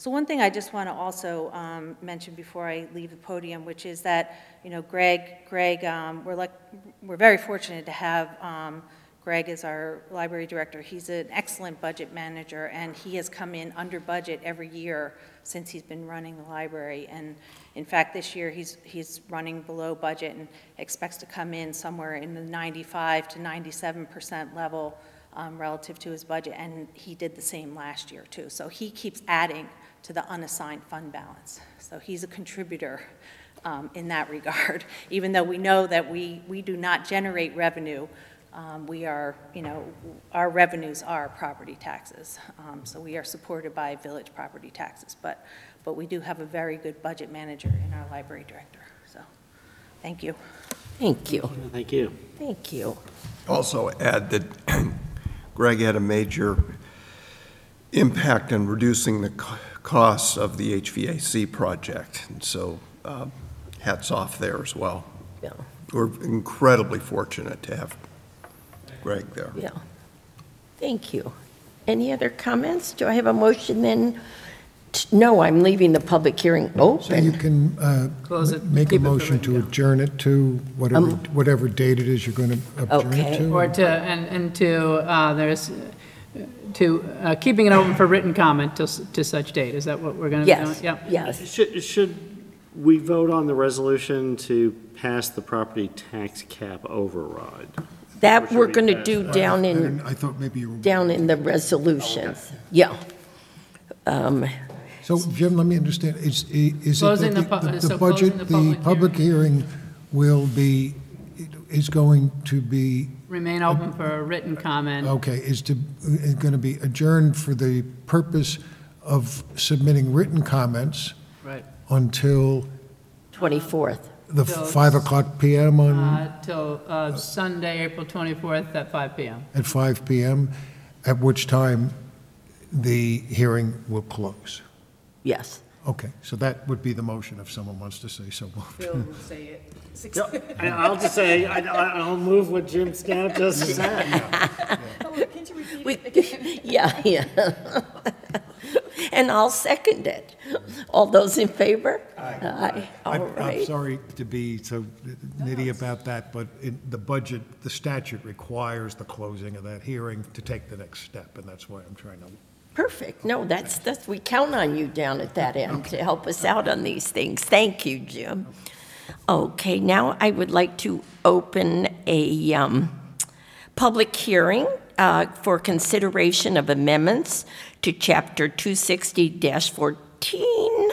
So one thing I just want to also um, mention before I leave the podium, which is that, you know, Greg, Greg, um, we're like, we're very fortunate to have um, Greg as our library director. He's an excellent budget manager, and he has come in under budget every year since he's been running the library. And in fact, this year, he's, he's running below budget and expects to come in somewhere in the 95 to 97 percent level um, relative to his budget, and he did the same last year, too. So he keeps adding to the unassigned fund balance. So he's a contributor um, in that regard, even though we know that we, we do not generate revenue. um, We are, you know, our revenues are property taxes. Um, So we are supported by village property taxes, but, but we do have a very good budget manager in our library director, so, thank you. Thank you, Thank you. thank you. Also add that Greg had a major impact in reducing the co- costs of the HVAC project, and so um, hats off there as well. Yeah, We're incredibly fortunate to have Greg there. yeah. Thank you. Any other comments? Do I have a motion then? No, I'm leaving the public hearing open. So you can uh, Close it, make a keep it motion to yeah. adjourn it to whatever, whatever date it is you're going to adjourn Okay. it to? Or to, and, and to, uh, there's, uh, to, uh, keeping it open for written comment till, to such date, is that what we're gonna be doing? Yes, Yep. yes. Should, should we vote on the resolution to pass the property tax cap override? That we're we going to do that? down in, didn't- I thought maybe you were. down in the resolutions. Yeah. Um, So Jim, let me understand, is, is it Closing that the pu- the, so the closing budget, the the public public hearing will be, is going to be, Remain open for a written comment. okay, is to, is going to be adjourned for the purpose of submitting written comments Right. until 24th. the Till- 5 o'clock PM on, Uh, till, uh, Sunday, April twenty-fourth at five PM. at 5 PM, at which time the hearing will close. Yes. Okay, so that would be the motion if someone wants to say so. Phil will say it. Six- And I'll just say, I, I- I'll move what Jim Staudt just said. Oh, Can't you repeat We- it again? Yeah, yeah. And I'll second it. All those in favor? Aye. All I'm I'm right. sorry to be so nitty about that, but in the budget, the statute requires the closing of that hearing to take the next step, and that's why I'm trying to, Perfect. No, that's, that's, we count on you down at that end to help us out on these things. Thank you, Jim. Okay, now I would like to open a um, public hearing uh, for consideration of amendments to Chapter 260-14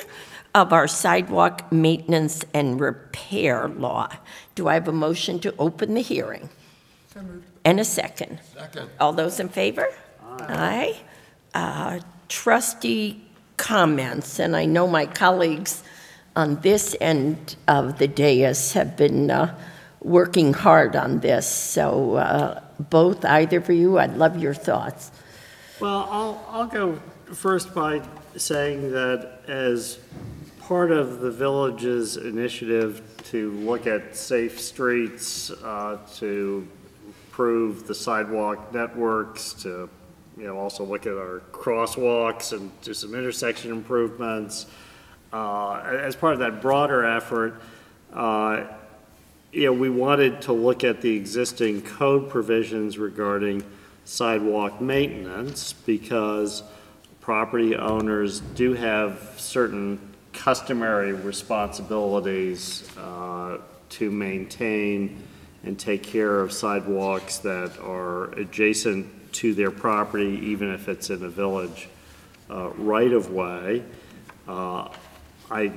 of our sidewalk maintenance and repair law. Do I have a motion to open the hearing? And a second? Second. All those in favor? Aye. Uh, Trustee comments, and I know my colleagues on this end of the dais have been uh, working hard on this, so uh, both, either of you, I'd love your thoughts. Well, I'll, I'll go first by saying that as part of the village's initiative to look at safe streets, uh, to improve the sidewalk networks, to, you know, also look at our crosswalks and do some intersection improvements. Uh, as part of that broader effort, uh, you know, we wanted to look at the existing code provisions regarding sidewalk maintenance because property owners do have certain customary responsibilities uh, to maintain and take care of sidewalks that are adjacent to their property, even if it's in a village uh, right-of-way. Uh, I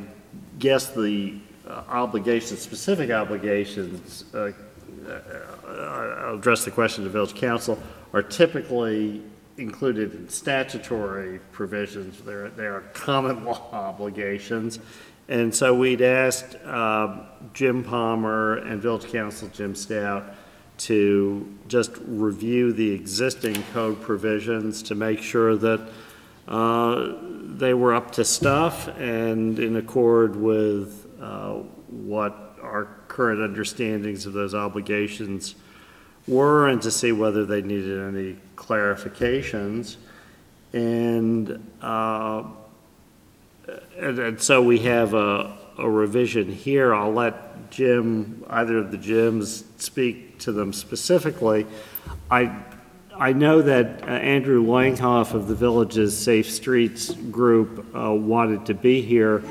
guess the uh, obligations, specific obligations, uh, uh, I'll address the question to village counsel, are typically included in statutory provisions. They're, they're common law obligations. And so we'd asked um, Jim Palmer and village counsel Jim Staudt to just review the existing code provisions to make sure that uh, they were up to stuff and in accord with uh, what our current understandings of those obligations were, and to see whether they needed any clarifications. And, uh, and, and so we have a, a revision here. I'll let Jim, either of the Jims, speak to them specifically. I, I know that uh, Andrew Langhoff of the Village's Safe Streets Group uh, wanted to be here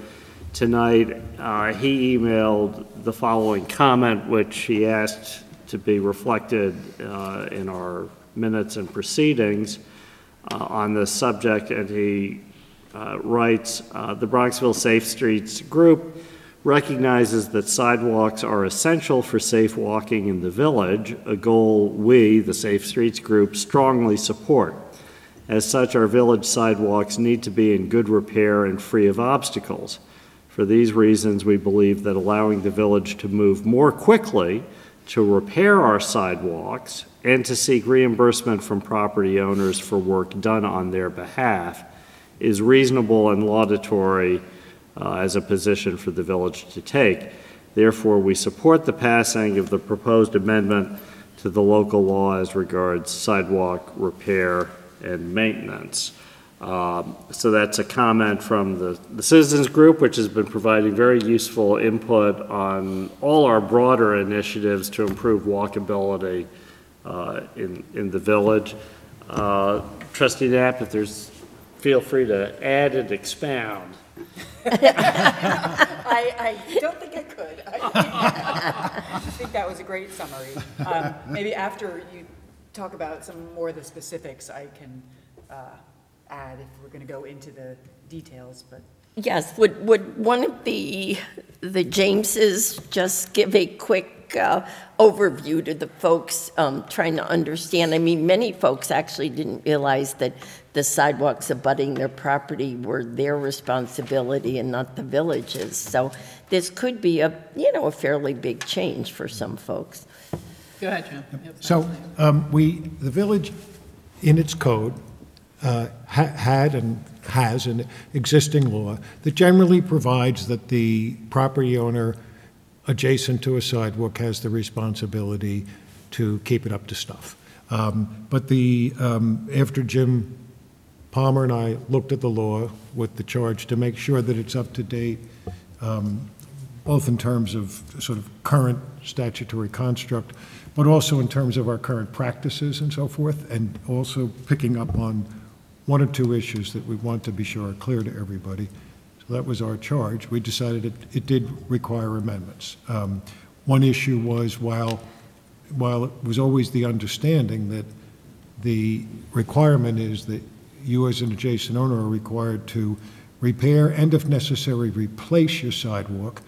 tonight. Uh, He emailed the following comment, which he asked to be reflected uh, in our minutes and proceedings uh, on this subject, and he uh, writes, uh, "The Bronxville Safe Streets Group recognizes that sidewalks are essential for safe walking in the village, a goal we, the Safe Streets Group, strongly support. As such, our village sidewalks need to be in good repair and free of obstacles. For these reasons, we believe that allowing the village to move more quickly to repair our sidewalks and to seek reimbursement from property owners for work done on their behalf is reasonable and laudatory uh, as a position for the village to take. Therefore, we support the passing of the proposed amendment to the local law as regards sidewalk repair and maintenance. Um, So that's a comment from the, the citizens group, which has been providing very useful input on all our broader initiatives to improve walkability uh, in, in the village. Uh, Trustee Knapp, if there's, feel free to add and expound. I, I don't think I could. I think that was a great summary. Um, Maybe after you talk about some more of the specifics, I can uh, add if we're going to go into the details, but Yes, would, would one of the, the Jameses just give a quick uh, overview to the folks um, trying to understand? I mean, many folks actually didn't realize that the sidewalks abutting their property were their responsibility and not the village's. So this could be a, you know, a fairly big change for some folks. Go ahead, Jim. Yep. So um, we, the village, in its code, uh, ha- had and has an existing law that generally provides that the property owner adjacent to a sidewalk has the responsibility to keep it up to stuff. Um, But the, um, after Jim Palmer and I looked at the law with the charge to make sure that it's up to date, um, both in terms of sort of current statutory construct, but also in terms of our current practices and so forth, and also picking up on one or two issues that we want to be sure are clear to everybody. So that was our charge. We decided it, it did require amendments. Um, One issue was while, while it was always the understanding that the requirement is that you as an adjacent owner are required to repair and if necessary, replace your sidewalk,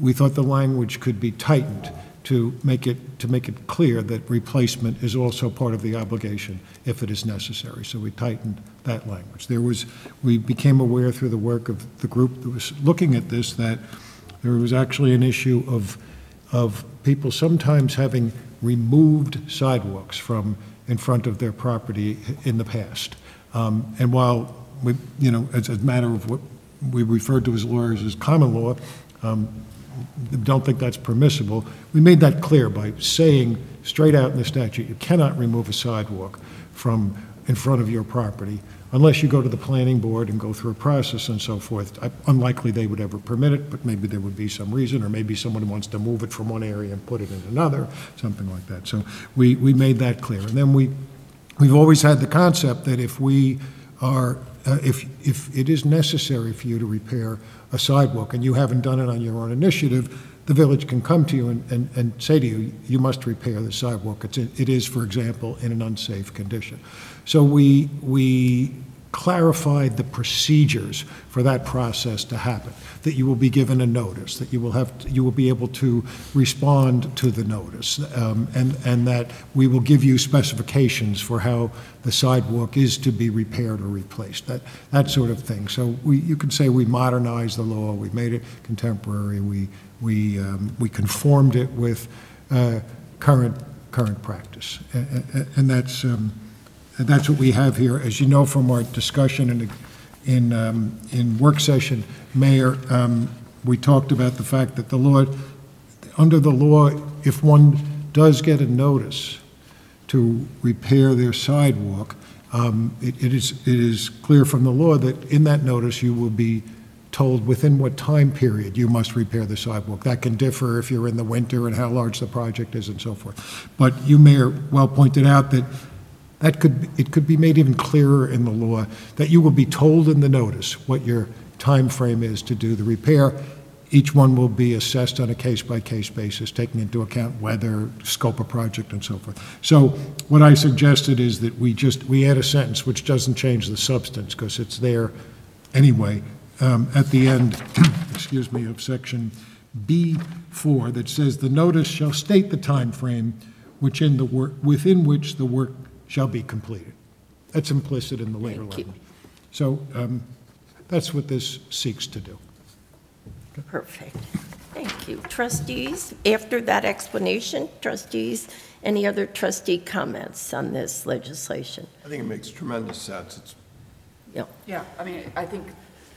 we thought the language could be tightened to make it, to make it clear that replacement is also part of the obligation if it is necessary. So we tightened that language. There was, we became aware through the work of the group that was looking at this that there was actually an issue of, of people sometimes having removed sidewalks from in front of their property in the past. Um, And while we, you know, as a matter of what we referred to as lawyers as common law, um, don't think that's permissible. We made that clear by saying straight out in the statute, you cannot remove a sidewalk from in front of your property unless you go to the planning board and go through a process and so forth. I- Unlikely they would ever permit it, but maybe there would be some reason, or maybe someone wants to move it from one area and put it in another, something like that. So we, we made that clear. And then we, we've always had the concept that if we are, uh, if, if it is necessary for you to repair a sidewalk and you haven't done it on your own initiative, the village can come to you and, and, and say to you, you must repair the sidewalk. It's, it is, for example, in an unsafe condition. So we, we clarified the procedures for that process to happen, that you will be given a notice, that you will have, you will be able to respond to the notice, um, and, and that we will give you specifications for how the sidewalk is to be repaired or replaced, that, that sort of thing. So we, you could say we modernized the law, we made it contemporary, we, we, um, we conformed it with uh, current, current practice. A- a- a- And that's, um, and that's what we have here. As you know from our discussion in, in, um, in work session, Mayor, um, we talked about the fact that the law, under the law, if one does get a notice to repair their sidewalk, um, it it is, it is clear from the law that in that notice, you will be told within what time period you must repair the sidewalk. That can differ if you're in the winter and how large the project is and so forth. But you, Mayor, well pointed out that that could, it could be made even clearer in the law, that you will be told in the notice what your time frame is to do the repair. Each one will be assessed on a case-by-case basis, taking into account weather, scope of project, and so forth. So what I suggested is that we just, we add a sentence which doesn't change the substance, because it's there anyway, um, at the end, excuse me, of section B4, that says, "The notice shall state the time frame which in the work, within which the work shall be completed." That's implicit in the later Thank you. language. So um, that's what this seeks to do. Perfect. Thank you. Trustees, after that explanation, trustees, any other trustee comments on this legislation? I think it makes tremendous sense. It's Yeah. Yeah, I mean, I think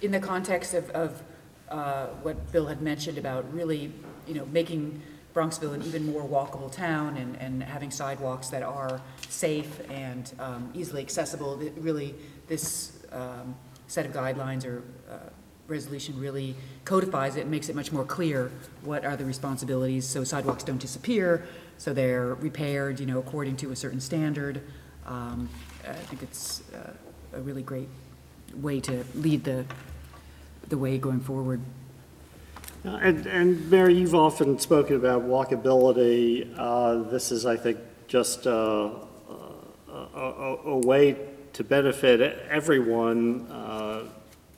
in the context of, of uh, what Bill had mentioned about really, you know, making Bronxville an even more walkable town and, and having sidewalks that are safe and um, easily accessible, really, this um, set of guidelines or uh, resolution really codifies it and makes it much more clear what are the responsibilities, so sidewalks don't disappear, so they're repaired, you know, according to a certain standard. Um, I think it's uh, a really great way to lead the, the way going forward. Uh, And, and Mary, you've often spoken about walkability. Uh, This is, I think, just uh, a, a, a- a way to benefit everyone. uh,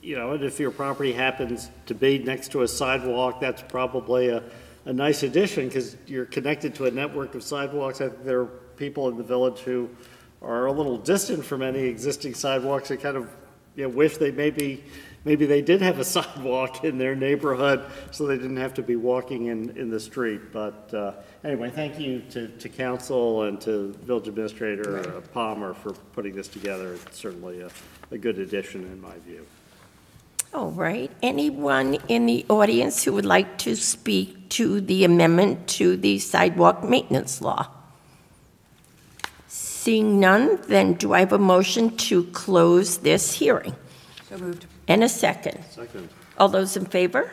You know, and if your property happens to be next to a sidewalk, that's probably a, a nice addition because you're connected to a network of sidewalks. There are people in the village who are a little distant from any existing sidewalks and kind of, you know, wish they maybe, maybe they did have a sidewalk in their neighborhood so they didn't have to be walking in, in the street. But uh, anyway, thank you to, to council and to village administrator uh, Palmer for putting this together. It's certainly a, a good addition in my view. All right. Anyone in the audience who would like to speak to the amendment to the sidewalk maintenance law? Seeing none, then do I have a motion to close this hearing? So moved. And a second. Second. All those in favor?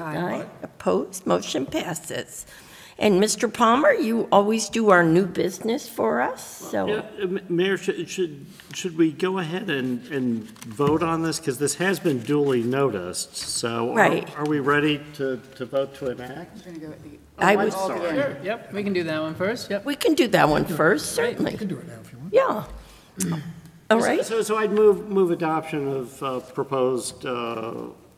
Aye. Opposed? Motion passes. And Mr. Palmer, you always do our new business for us, Yeah, so, uh, Mayor, should, should, should we go ahead and, and vote on this? Because this has been duly noticed, so. are- Right. Are we ready to, to vote to enact? I'm gonna go at the- I oh, was- all. Sure, yep, we can do that one first, yep. we can do that one first, certainly. You can do it now if you want. Yeah. All right. So, so I'd move, move adoption of uh, proposed uh,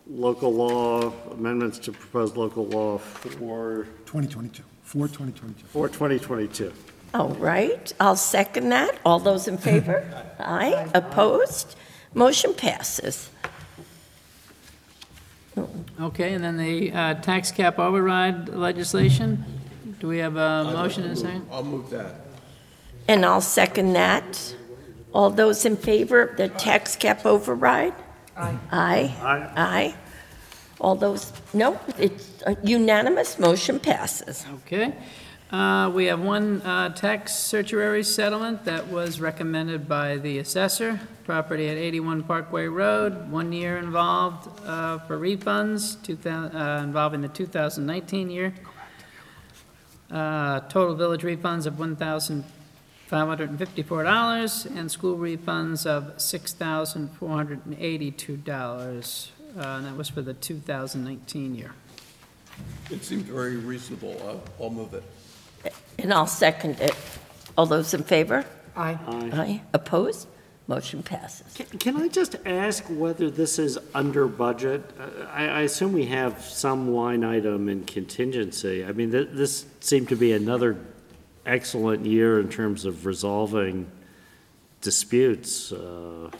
local law, amendments to proposed local law for, 2022, for 2022. for 2022. All right, I'll second that. All those in favor? Aye. Opposed? Motion passes. Okay, and then the uh, tax cap override legislation, do we have a motion and a second? I'll move that. And I'll second that. All those in favor of the tax cap override? Aye. Aye. Aye. Aye. All those, no, it's a unanimous, motion passes. Okay. Uh, We have one uh, tax certiorari settlement that was recommended by the assessor, property at 81 Parkway Road, one year involved uh, for refunds, 2000 uh, involving the 2019 year. Uh, Total village refunds of $1,554, and school refunds of $6,482. Uh, And that was for the 2019 year. It seemed very reasonable. I'll, I'll move it. And I'll second it. All those in favor? Aye. Aye. Opposed? Motion passes. Can- Can I just ask whether this is under budget? Uh, I, I assume we have some line item in contingency. I mean, th- this seemed to be another excellent year in terms of resolving disputes. uh,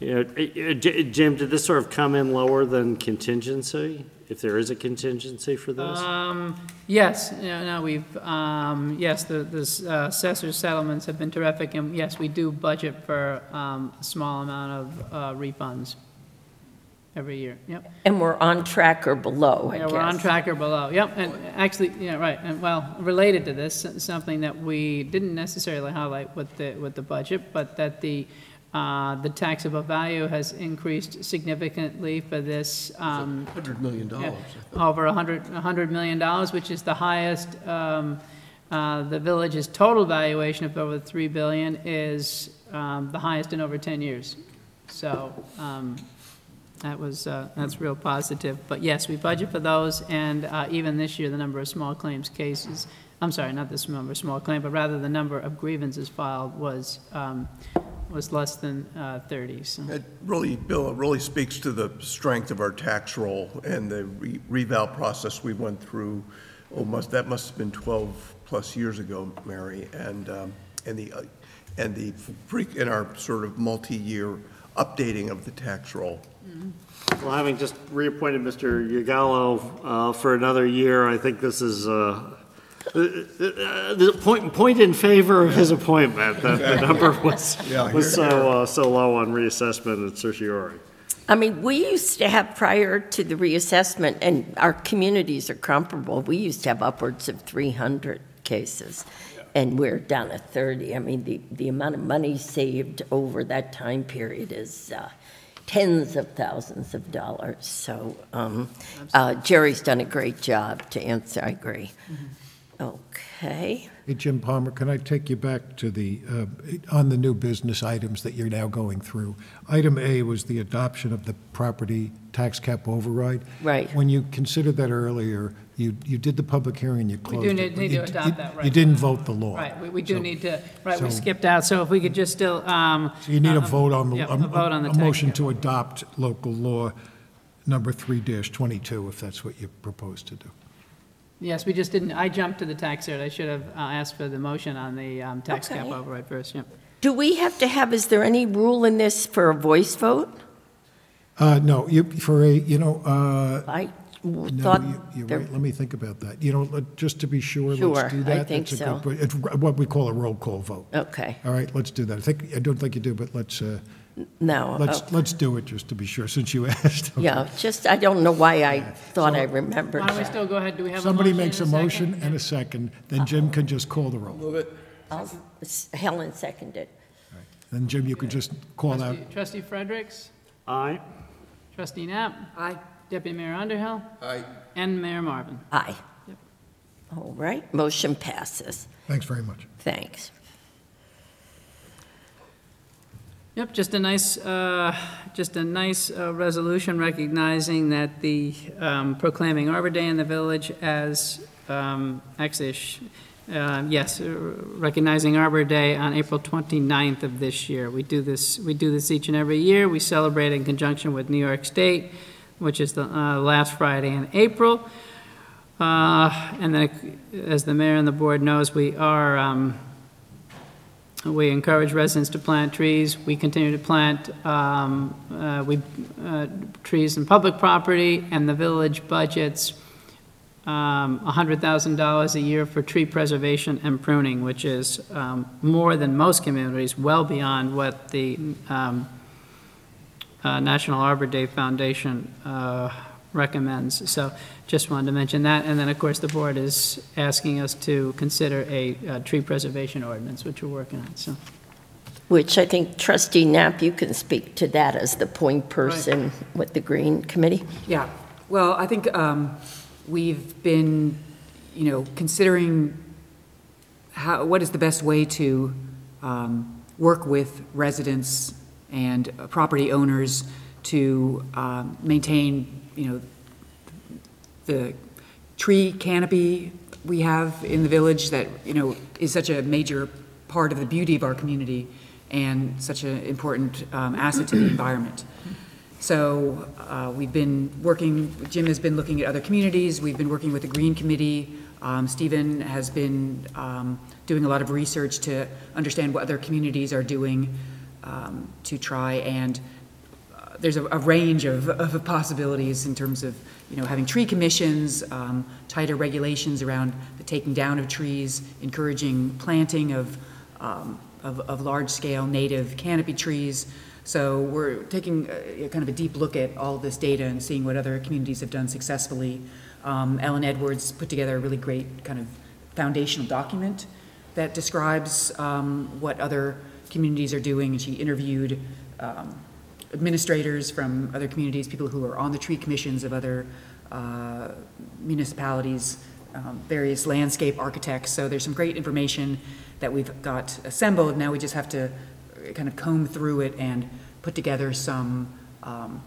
You know, Jim, did this sort of come in lower than contingency? If there is a contingency for this? Um, yes, no, no, we've, um, yes, the, the uh, assessor settlements have been terrific, and yes, we do budget for, um, a small amount of, uh, refunds every year, yep. And we're on track or below, I Yeah, guess. we're on track or below, yep, and actually, yeah, right, and well, related to this, something that we didn't necessarily highlight with the, with the budget, but that the, uh, the taxable value has increased significantly for this, um, $100 million. yeah, Over a hundred, a hundred million dollars, which is the highest, um, uh, the village's total valuation of over three billion is, um, the highest in over ten years. So, um, That was, uh, that's real positive. But yes, we budget for those, and uh, even this year, the number of small claims cases, I'm sorry, not this number of small claim, but rather the number of grievances filed was, um, was less than uh, 30, so. It really, Bill, it really speaks to the strength of our tax roll and the re- reval process we went through, oh, that must have been 12-plus years ago, Mary, and, um, and the, uh, and the, freak in our sort of multi-year updating of the tax roll. Well, having just reappointed Mr. Yagalo uh, for another year, I think this is uh, uh, uh, the point, point in favor of his appointment, that the number was, Yeah, was here, so, uh, so low on reassessment and certiorari. I mean, we used to have, prior to the reassessment, and our communities are comparable, we used to have upwards of 300 cases, and we're down to 30. I mean, the, the amount of money saved over that time period is uh, tens of thousands of dollars. So um, uh, Jerry's done a great job to answer, I agree. Okay. Hey, Jim Palmer, can I take you back to the, uh, on the new business items that you're now going through? Item A was the adoption of the property tax cap override. Right. When you considered that earlier, you, you did the public hearing, and you We closed do need but need you to d- adopt you- that, right. You didn't vote the law. Right, we- we do So- need to, right, we so- skipped out, so if we could just still, um. So you need a uh, vote on, the yeah, a a vote on the a tax motion cap. to adopt local law number 3-22, if that's what you propose to do. Yes, we just didn't, I jumped to the tax rate, I should have uh, asked for the motion on the um, tax cap Okay. override first, yep. Do we have to have, is there any rule in this for a voice vote? Uh, no, you, for a, you know, uh, I w- No, thought you- you're there right, let me think about that. You know, let- just to be sure, Sure, let's do I that. think That's a so. good- It's what we call a roll call vote. Okay, All right, let's do that. I think, I don't think you do, but let's, uh, no. Uh, let's, oh, let's do it just to be sure, since you asked. Yeah, just, I don't know why I thought I remembered Why don't we that. still go ahead, do we have Somebody motion makes a and motion second? and a second, then Jim can just call the roll. Move it. I'll- Helen seconded. Then Jim, you can just call out, Trustee- Trustee Fredericks, Aye? trustee Knapp. Aye. Deputy Mayor Underhill, Aye. and Mayor Marvin. Aye. Yep. All right, motion passes. thanks very much. Thanks. Yep, just a nice, uh, just a nice uh, resolution recognizing that the um, proclaiming Arbor Day in the village as, um, actually, uh, yes, recognizing Arbor Day on April 29th of this year. We do this, we do this each and every year. We celebrate in conjunction with New York State, which is the uh, last Friday in April. Uh, And then, as the mayor and the board knows, we are um, we encourage residents to plant trees. We continue to plant um, uh, we, uh, trees in public property, and the village budgets um, $100,000 a year for tree preservation and pruning, which is um, more than most communities, well beyond what the um, uh, National Arbor Day Foundation uh, recommends. So just wanted to mention that. And then, of course, the board is asking us to consider a uh, tree preservation ordinance, which we're working on, so. Which I think trustee Knapp, you can speak to that as the point person with the Green Committee. Yeah, well, I think um, we've been, you know, considering how, what is the best way to um, work with residents and uh, property owners to um, maintain, you know, the tree canopy we have in the village that, you know, is such a major part of the beauty of our community and such an important um, asset to the environment. So uh, we've been working, Jim has been looking at other communities, we've been working with the Green Committee. Um, Stephen has been um, doing a lot of research to understand what other communities are doing um, to try and there's a, a range of, of possibilities in terms of, you know, having tree commissions, um, tighter regulations around the taking down of trees, encouraging planting of, um, of, of large-scale native canopy trees. So we're taking a, kind of a deep look at all this data and seeing what other communities have done successfully. Um, Ellen Edwards put together a really great kind of foundational document that describes um, what other communities are doing, and she interviewed um, administrators from other communities, people who are on the tree commissions of other uh, municipalities, um, various landscape architects. So there's some great information that we've got assembled. Now we just have to kind of comb through it and put together some um,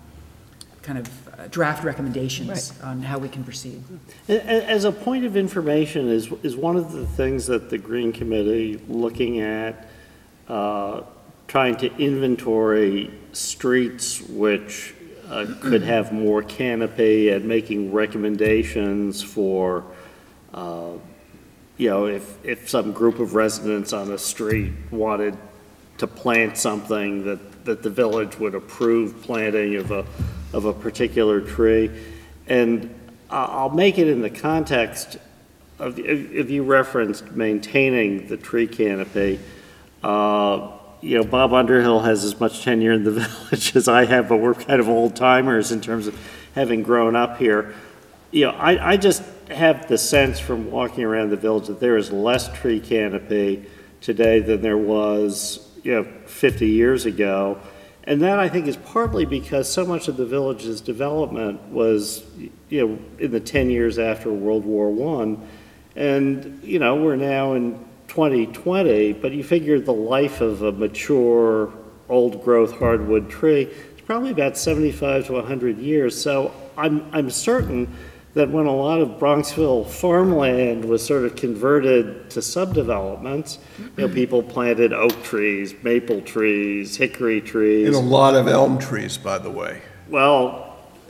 kind of uh, draft recommendations on how we can proceed. As a point of information, is, is one of the things that the Green Committee, looking at, uh, trying to inventory streets which uh, could have more canopy and making recommendations for, uh, you know, if, if some group of residents on a street wanted to plant something that, that the village would approve planting of a, of a particular tree. And I'll make it in the context of, if if you referenced maintaining the tree canopy, uh, you know, Bob Underhill has as much tenure in the village as I have, but we're kind of old timers in terms of having grown up here. You know, I, I just have the sense from walking around the village that there is less tree canopy today than there was, you know, 50 years ago. And that, I think, is partly because so much of the village's development was, you know, in the 10 years after World War I. And, you know, we're now in 2020, but you figure the life of a mature, old-growth hardwood tree is probably about 75 to 100 years. So I'm, I'm certain that when a lot of Bronxville farmland was sort of converted to subdevelopments, you know, people planted oak trees, maple trees, hickory trees. And a lot of elm trees, by the way. Well,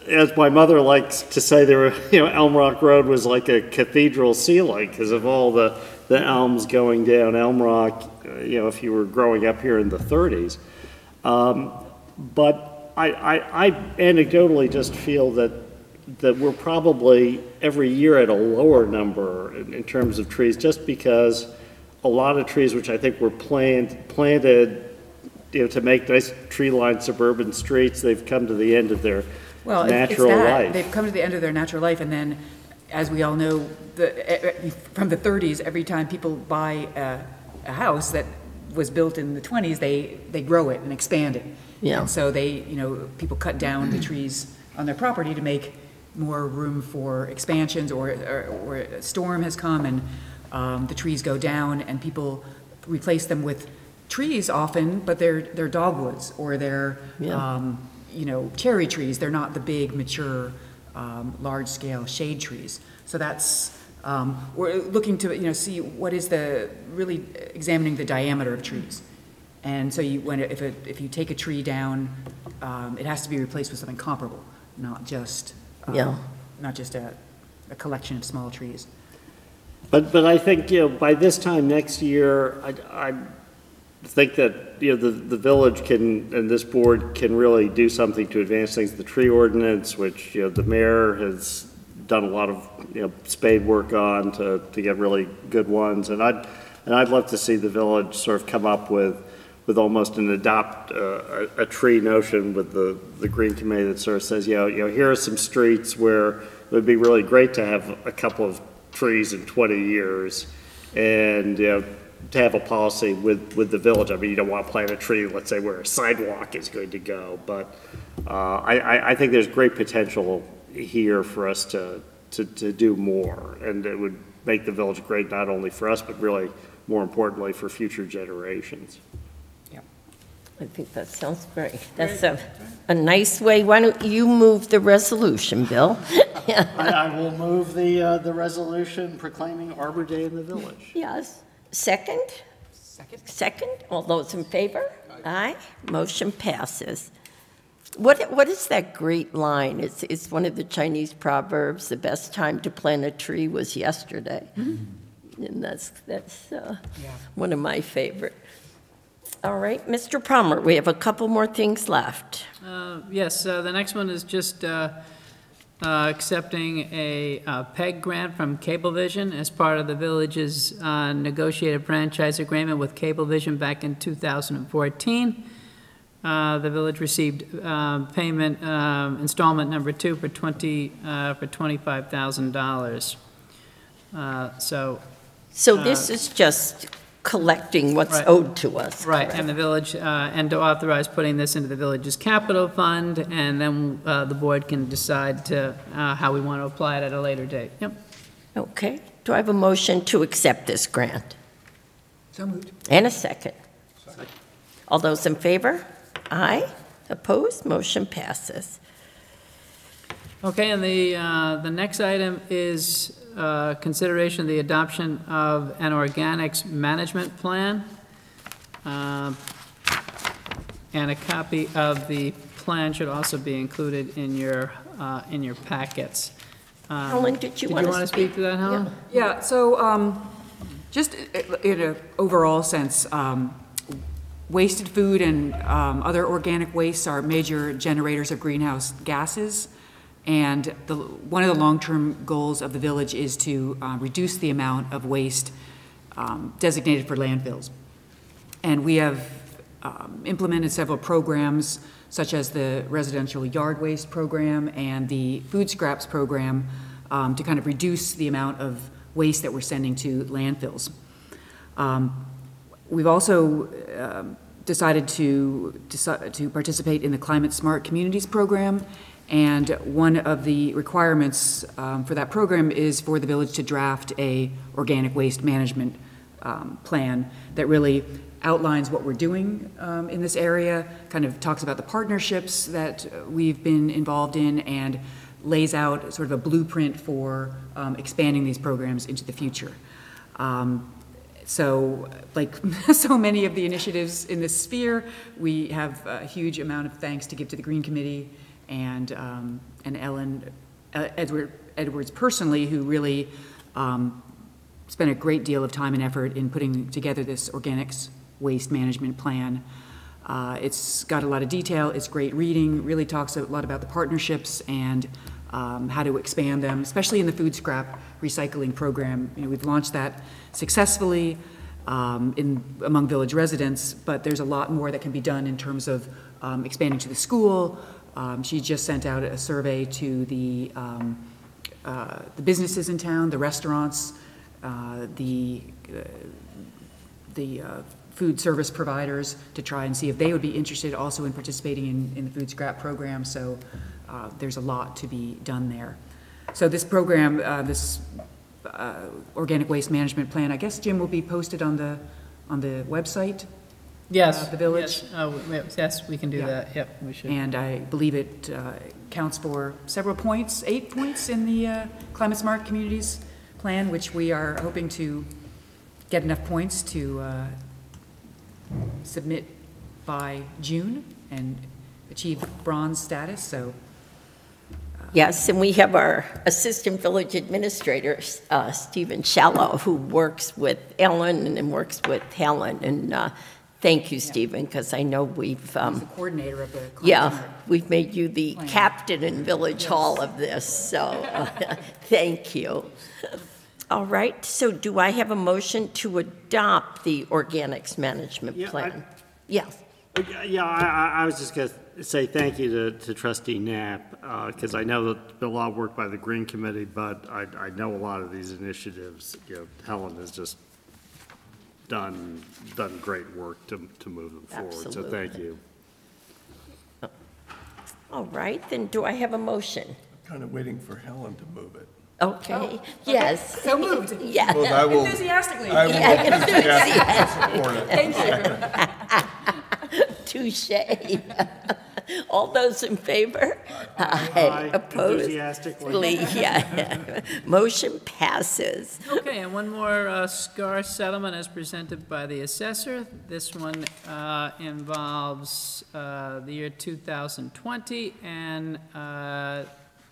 as my mother likes to say, there were, you know, Elm Rock Road was like a cathedral ceiling because of all the, the elms going down Elm Rock, you know, if you were growing up here in the 30s. Um, but I, I, I anecdotally just feel that, that we're probably every year at a lower number in, in terms of trees, just because a lot of trees, which I think were planted you know, to make nice tree-lined suburban streets, they've come to the end of their Well, it- it's natural that. life. They've come to the end of their natural life, and then, as we all know, the, from the 30s, every time people buy a, a house that was built in the 20s, they, they grow it and expand it. Yeah. And so they, you know, people cut down the trees on their property to make more room for expansions, or, or or a storm has come and um, the trees go down, and people replace them with trees often, but they're, they're dogwoods, or they're, Yeah. um, you know, cherry trees, they're not the big, mature, um, large-scale shade trees. So that's, um, we're looking to, you know, see what is the, really examining the diameter of trees. And so you, when, if, it- if you take a tree down, um, it has to be replaced with something comparable, not just, um, Yeah. not just a, a collection of small trees. But, but I think, you know, by this time next year, I, I think that, you know, the, the village can, and this board can really do something to advance things. The tree ordinance, which, you know, the mayor has done a lot of, you know, spade work on to, to get really good ones. And I'd, and I'd love to see the village sort of come up with, with almost an adopt uh, a, a tree notion with the, the green committee that sort of says, you know, you know, here are some streets where it would be really great to have a couple of trees in 20 years and, you know, to have a policy with, with the village. I mean, you don't want to plant a tree, let's say, where a sidewalk is going to go, but uh, I, I, I think there's great potential here for us to, to, to do more. And it would make the village great not only for us, but really, more importantly, for future generations. I think that sounds great. That's a, a nice way. Why don't you move the resolution, Bill? I, I will move the, uh, the resolution proclaiming Arbor Day in the village. Yes. Second? Second? Second? All those in favor? Aye. Motion passes. What, what is that great line? It's, it's one of the Chinese proverbs, the best time to plant a tree was yesterday. And that's, that's uh, Yeah. one of my favorite. All right, Mr. Palmer, we have a couple more things left. Uh, Yes, uh, the next one is just uh, uh, accepting a uh, PEG grant from Cablevision as part of the village's uh, negotiated franchise agreement with Cablevision back in 2014. Uh, The village received um, payment installment number two for 20, uh, for $25,000. Uh, So So this is just collecting what's Right. owed to us. Right, and the village, uh, and to authorize putting this into the village's capital fund, and then uh, the board can decide to, uh, how we want to apply it at a later date. Yep. Okay, do I have a motion to accept this grant? So moved. And a second. All those in favor? Aye. Opposed? Motion passes. Okay, and the, uh, the next item is uh, consideration of the adoption of an organics management plan. Um, And a copy of the plan should also be included in your, uh, in your packets. Um, Helen, did you want to want to speak? speak to that, Helen? Yeah, so, um, just i- in an overall sense, um, wasted food and, um, other organic wastes are major generators of greenhouse gases. And the, one of the long-term goals of the village is to, uh, reduce the amount of waste, um, designated for landfills. And we have um, implemented several programs, such as the residential yard waste program and the food scraps program, um, to kind of reduce the amount of waste that we're sending to landfills. Um, We've also um, decided to, deci- to participate in the Climate Smart Communities Program, and one of the requirements um, for that program is for the village to draft a organic waste management um, plan that really outlines what we're doing um, in this area, kind of talks about the partnerships that we've been involved in, and lays out sort of a blueprint for um, expanding these programs into the future. Um, so, like so many of the initiatives in this sphere, we have a huge amount of thanks to give to the Green Committee and, um, and Ellen uh, Edward, Edwards personally, who really um, spent a great deal of time and effort in putting together this organics waste management plan. Uh, It's got a lot of detail, it's great reading, really talks a lot about the partnerships and um, how to expand them, especially in the food scrap recycling program. You know, we've launched that successfully um, in, among village residents, but there's a lot more that can be done in terms of um, expanding to the school. Um, She just sent out a survey to the, um, uh, the businesses in town, the restaurants, uh, the, uh, the uh, food service providers to try and see if they would be interested also in participating in, in the food scrap program. So uh, there's a lot to be done there. So this program, uh, this organic waste management plan, I guess, Jim, will be posted on the, on the website? Yes. Uh, the village? yes, uh, we- Yes, we can do Yeah. that, yep, we should. And I believe it uh, counts for several points, eight points in the uh, Climate Smart Communities Plan, which we are hoping to get enough points to uh, submit by June and achieve bronze status, so Yes, and we have our Assistant Village Administrator, uh, Stephen Shallow, who works with Ellen and works with Helen. And uh, thank you, Stephen, because I know we've, he's um, the coordinator of the Climate yeah, Smart. we've made you the Plan. captain in Village Hall of this, so uh, thank you. All right, so do I have a motion to adopt the Organics Management Yeah, I- Plan? Yes. Yeah, I, I- I was just going to say thank you to to trustee Knapp, because I know that there's been a lot of work by the Green Committee, but I, I know a lot of these initiatives, you know, Helen has just done, done great work to, to move them forward, so thank Absolutely. you. Oh. All right, then do I have a motion? Kind of waiting for Helen to move it. Okay, oh, yes. So moved. Yeah. Well, I will, Enthusiastically. I will enthusiastically support it. Thank you. Touche. All those in favor? Aye. Opposed? Enthusiastically. Yeah. Motion passes. Okay, and one more uh, SCAR settlement as presented by the assessor. This one uh, involves uh, the year 2020 and uh,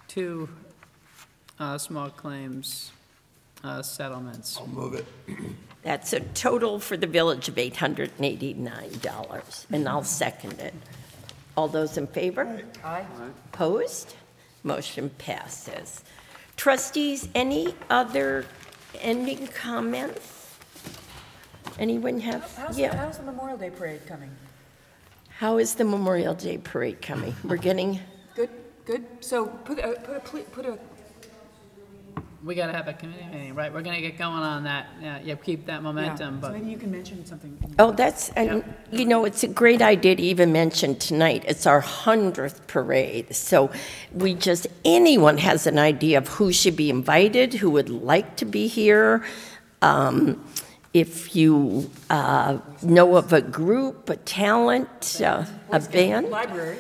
two uh, small claims uh, settlements. I'll move it. That's a total for the village of $889, and I'll second it. All those in favor? Aye. Opposed? Motion passes. Trustees, any other ending comments? Anyone have? How's, Yeah. how's the Memorial Day Parade coming? How is the Memorial Day Parade coming? We're getting, Good, good. So put a, put a, put a, We gotta have a committee meeting, right? We're gonna get going on that, yeah, yeah, keep that yeah, momentum, so but. maybe you can mention something. oh, that's, and, you know, it's a great idea to even mention tonight. It's our 100th parade. So we just, anyone has an idea of who should be invited, who would like to be here. Um, If you uh, know of a group, a talent, uh, a band. Library.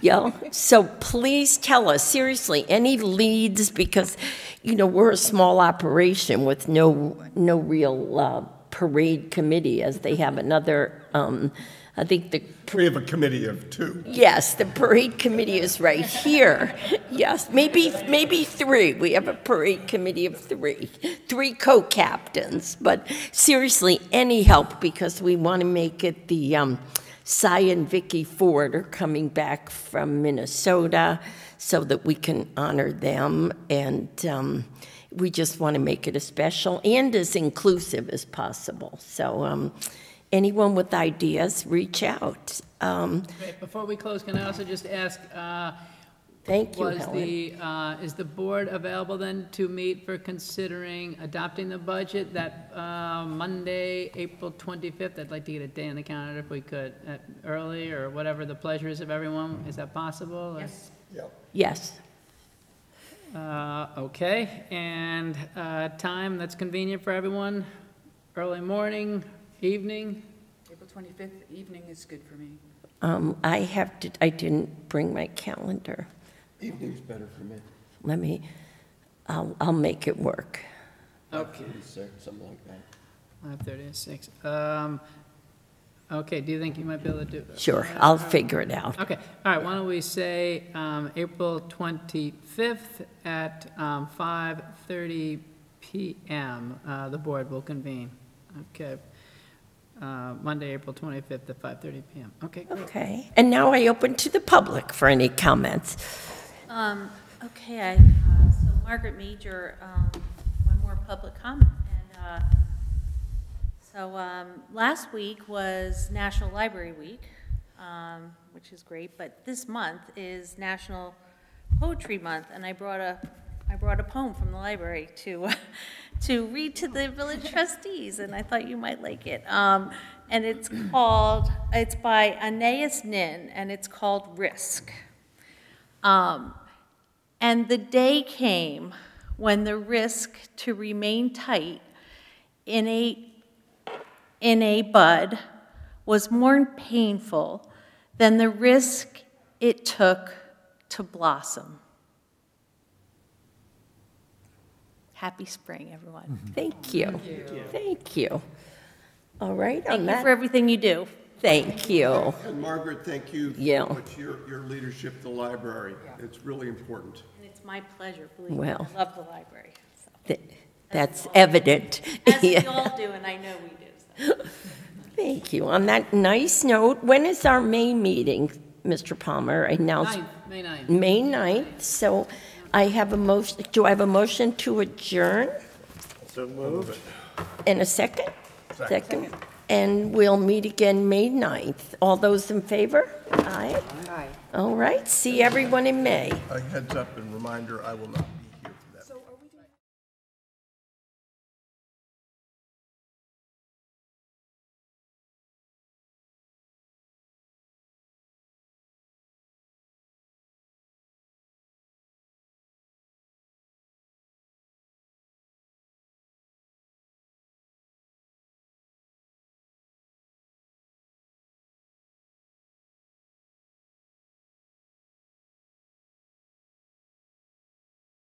Yeah, so please tell us, seriously, any leads, because, you know, we're a small operation with no, no real uh, parade committee, as they have another, um, I think the We have a committee of two. Yes, the parade committee is right here. Yes, maybe, maybe three. We have a parade committee of three, three co-captains. But seriously, any help, because we want to make it the, um, Cy and Vicky Ford are coming back from Minnesota so that we can honor them. And, um, we just want to make it as special and as inclusive as possible. So, um, anyone with ideas, reach out. Um, Before we close, can I also just ask, uh, Thank you, was Helen. the, uh, is the board available then to meet for considering adopting the budget that uh, Monday, April 25th? I'd like to get a day on the calendar if we could, uh, early or whatever the pleasure is of everyone. Is that possible? or- Yes. Yes, Uh, Okay, and uh, time that's convenient for everyone? Early morning, evening? April 25th evening is good for me. um, I have to, I didn't bring my calendar. Evening's better for me. Let me, I'll, I'll make it work. Okay. Something like that. 5:30 to 6. Um, Okay, do you think you might be able to do? Sure, I'll figure it out. Okay, all right, why don't we say um, April 25th at um, 5:30 PM, uh, the board will convene. Okay. Uh, Monday, April 25th at 5:30 PM. Okay, great. Okay, and now I open to the public for any comments. Um, okay, I, uh, so Margaret Major, um, one more public comment, and, uh, so, um, last week was National Library Week, um, which is great, but this month is National Poetry Month, and I brought a, I brought a poem from the library to, to read to the village trustees, and I thought you might like it. Um, and it's called, it's by Anaïs Nin, and it's called Risk. Um, and the day came when the risk to remain tight in a, in a bud was more painful than the risk it took to blossom. Happy spring, everyone. Thank you. Thank you. Thank you. All right, Thank on you for everything you do. Thank you. And Margaret, thank you Yeah. so much, your, your leadership of the library. It's really important. And it's my pleasure, believe me. Well. I love the library. so. Th- That's evident. As we Yeah. all do, and I know we do. so. Thank you. On that nice note, when is our May meeting, Mr. Palmer? I announced 9th, May 9th. May 9th, so I have a motion, do I have a motion to adjourn So moved. in a second? Second. And we'll meet again May 9th. All those in favor? Aye. Aye. All right, see everyone in May. A heads up and reminder, I will not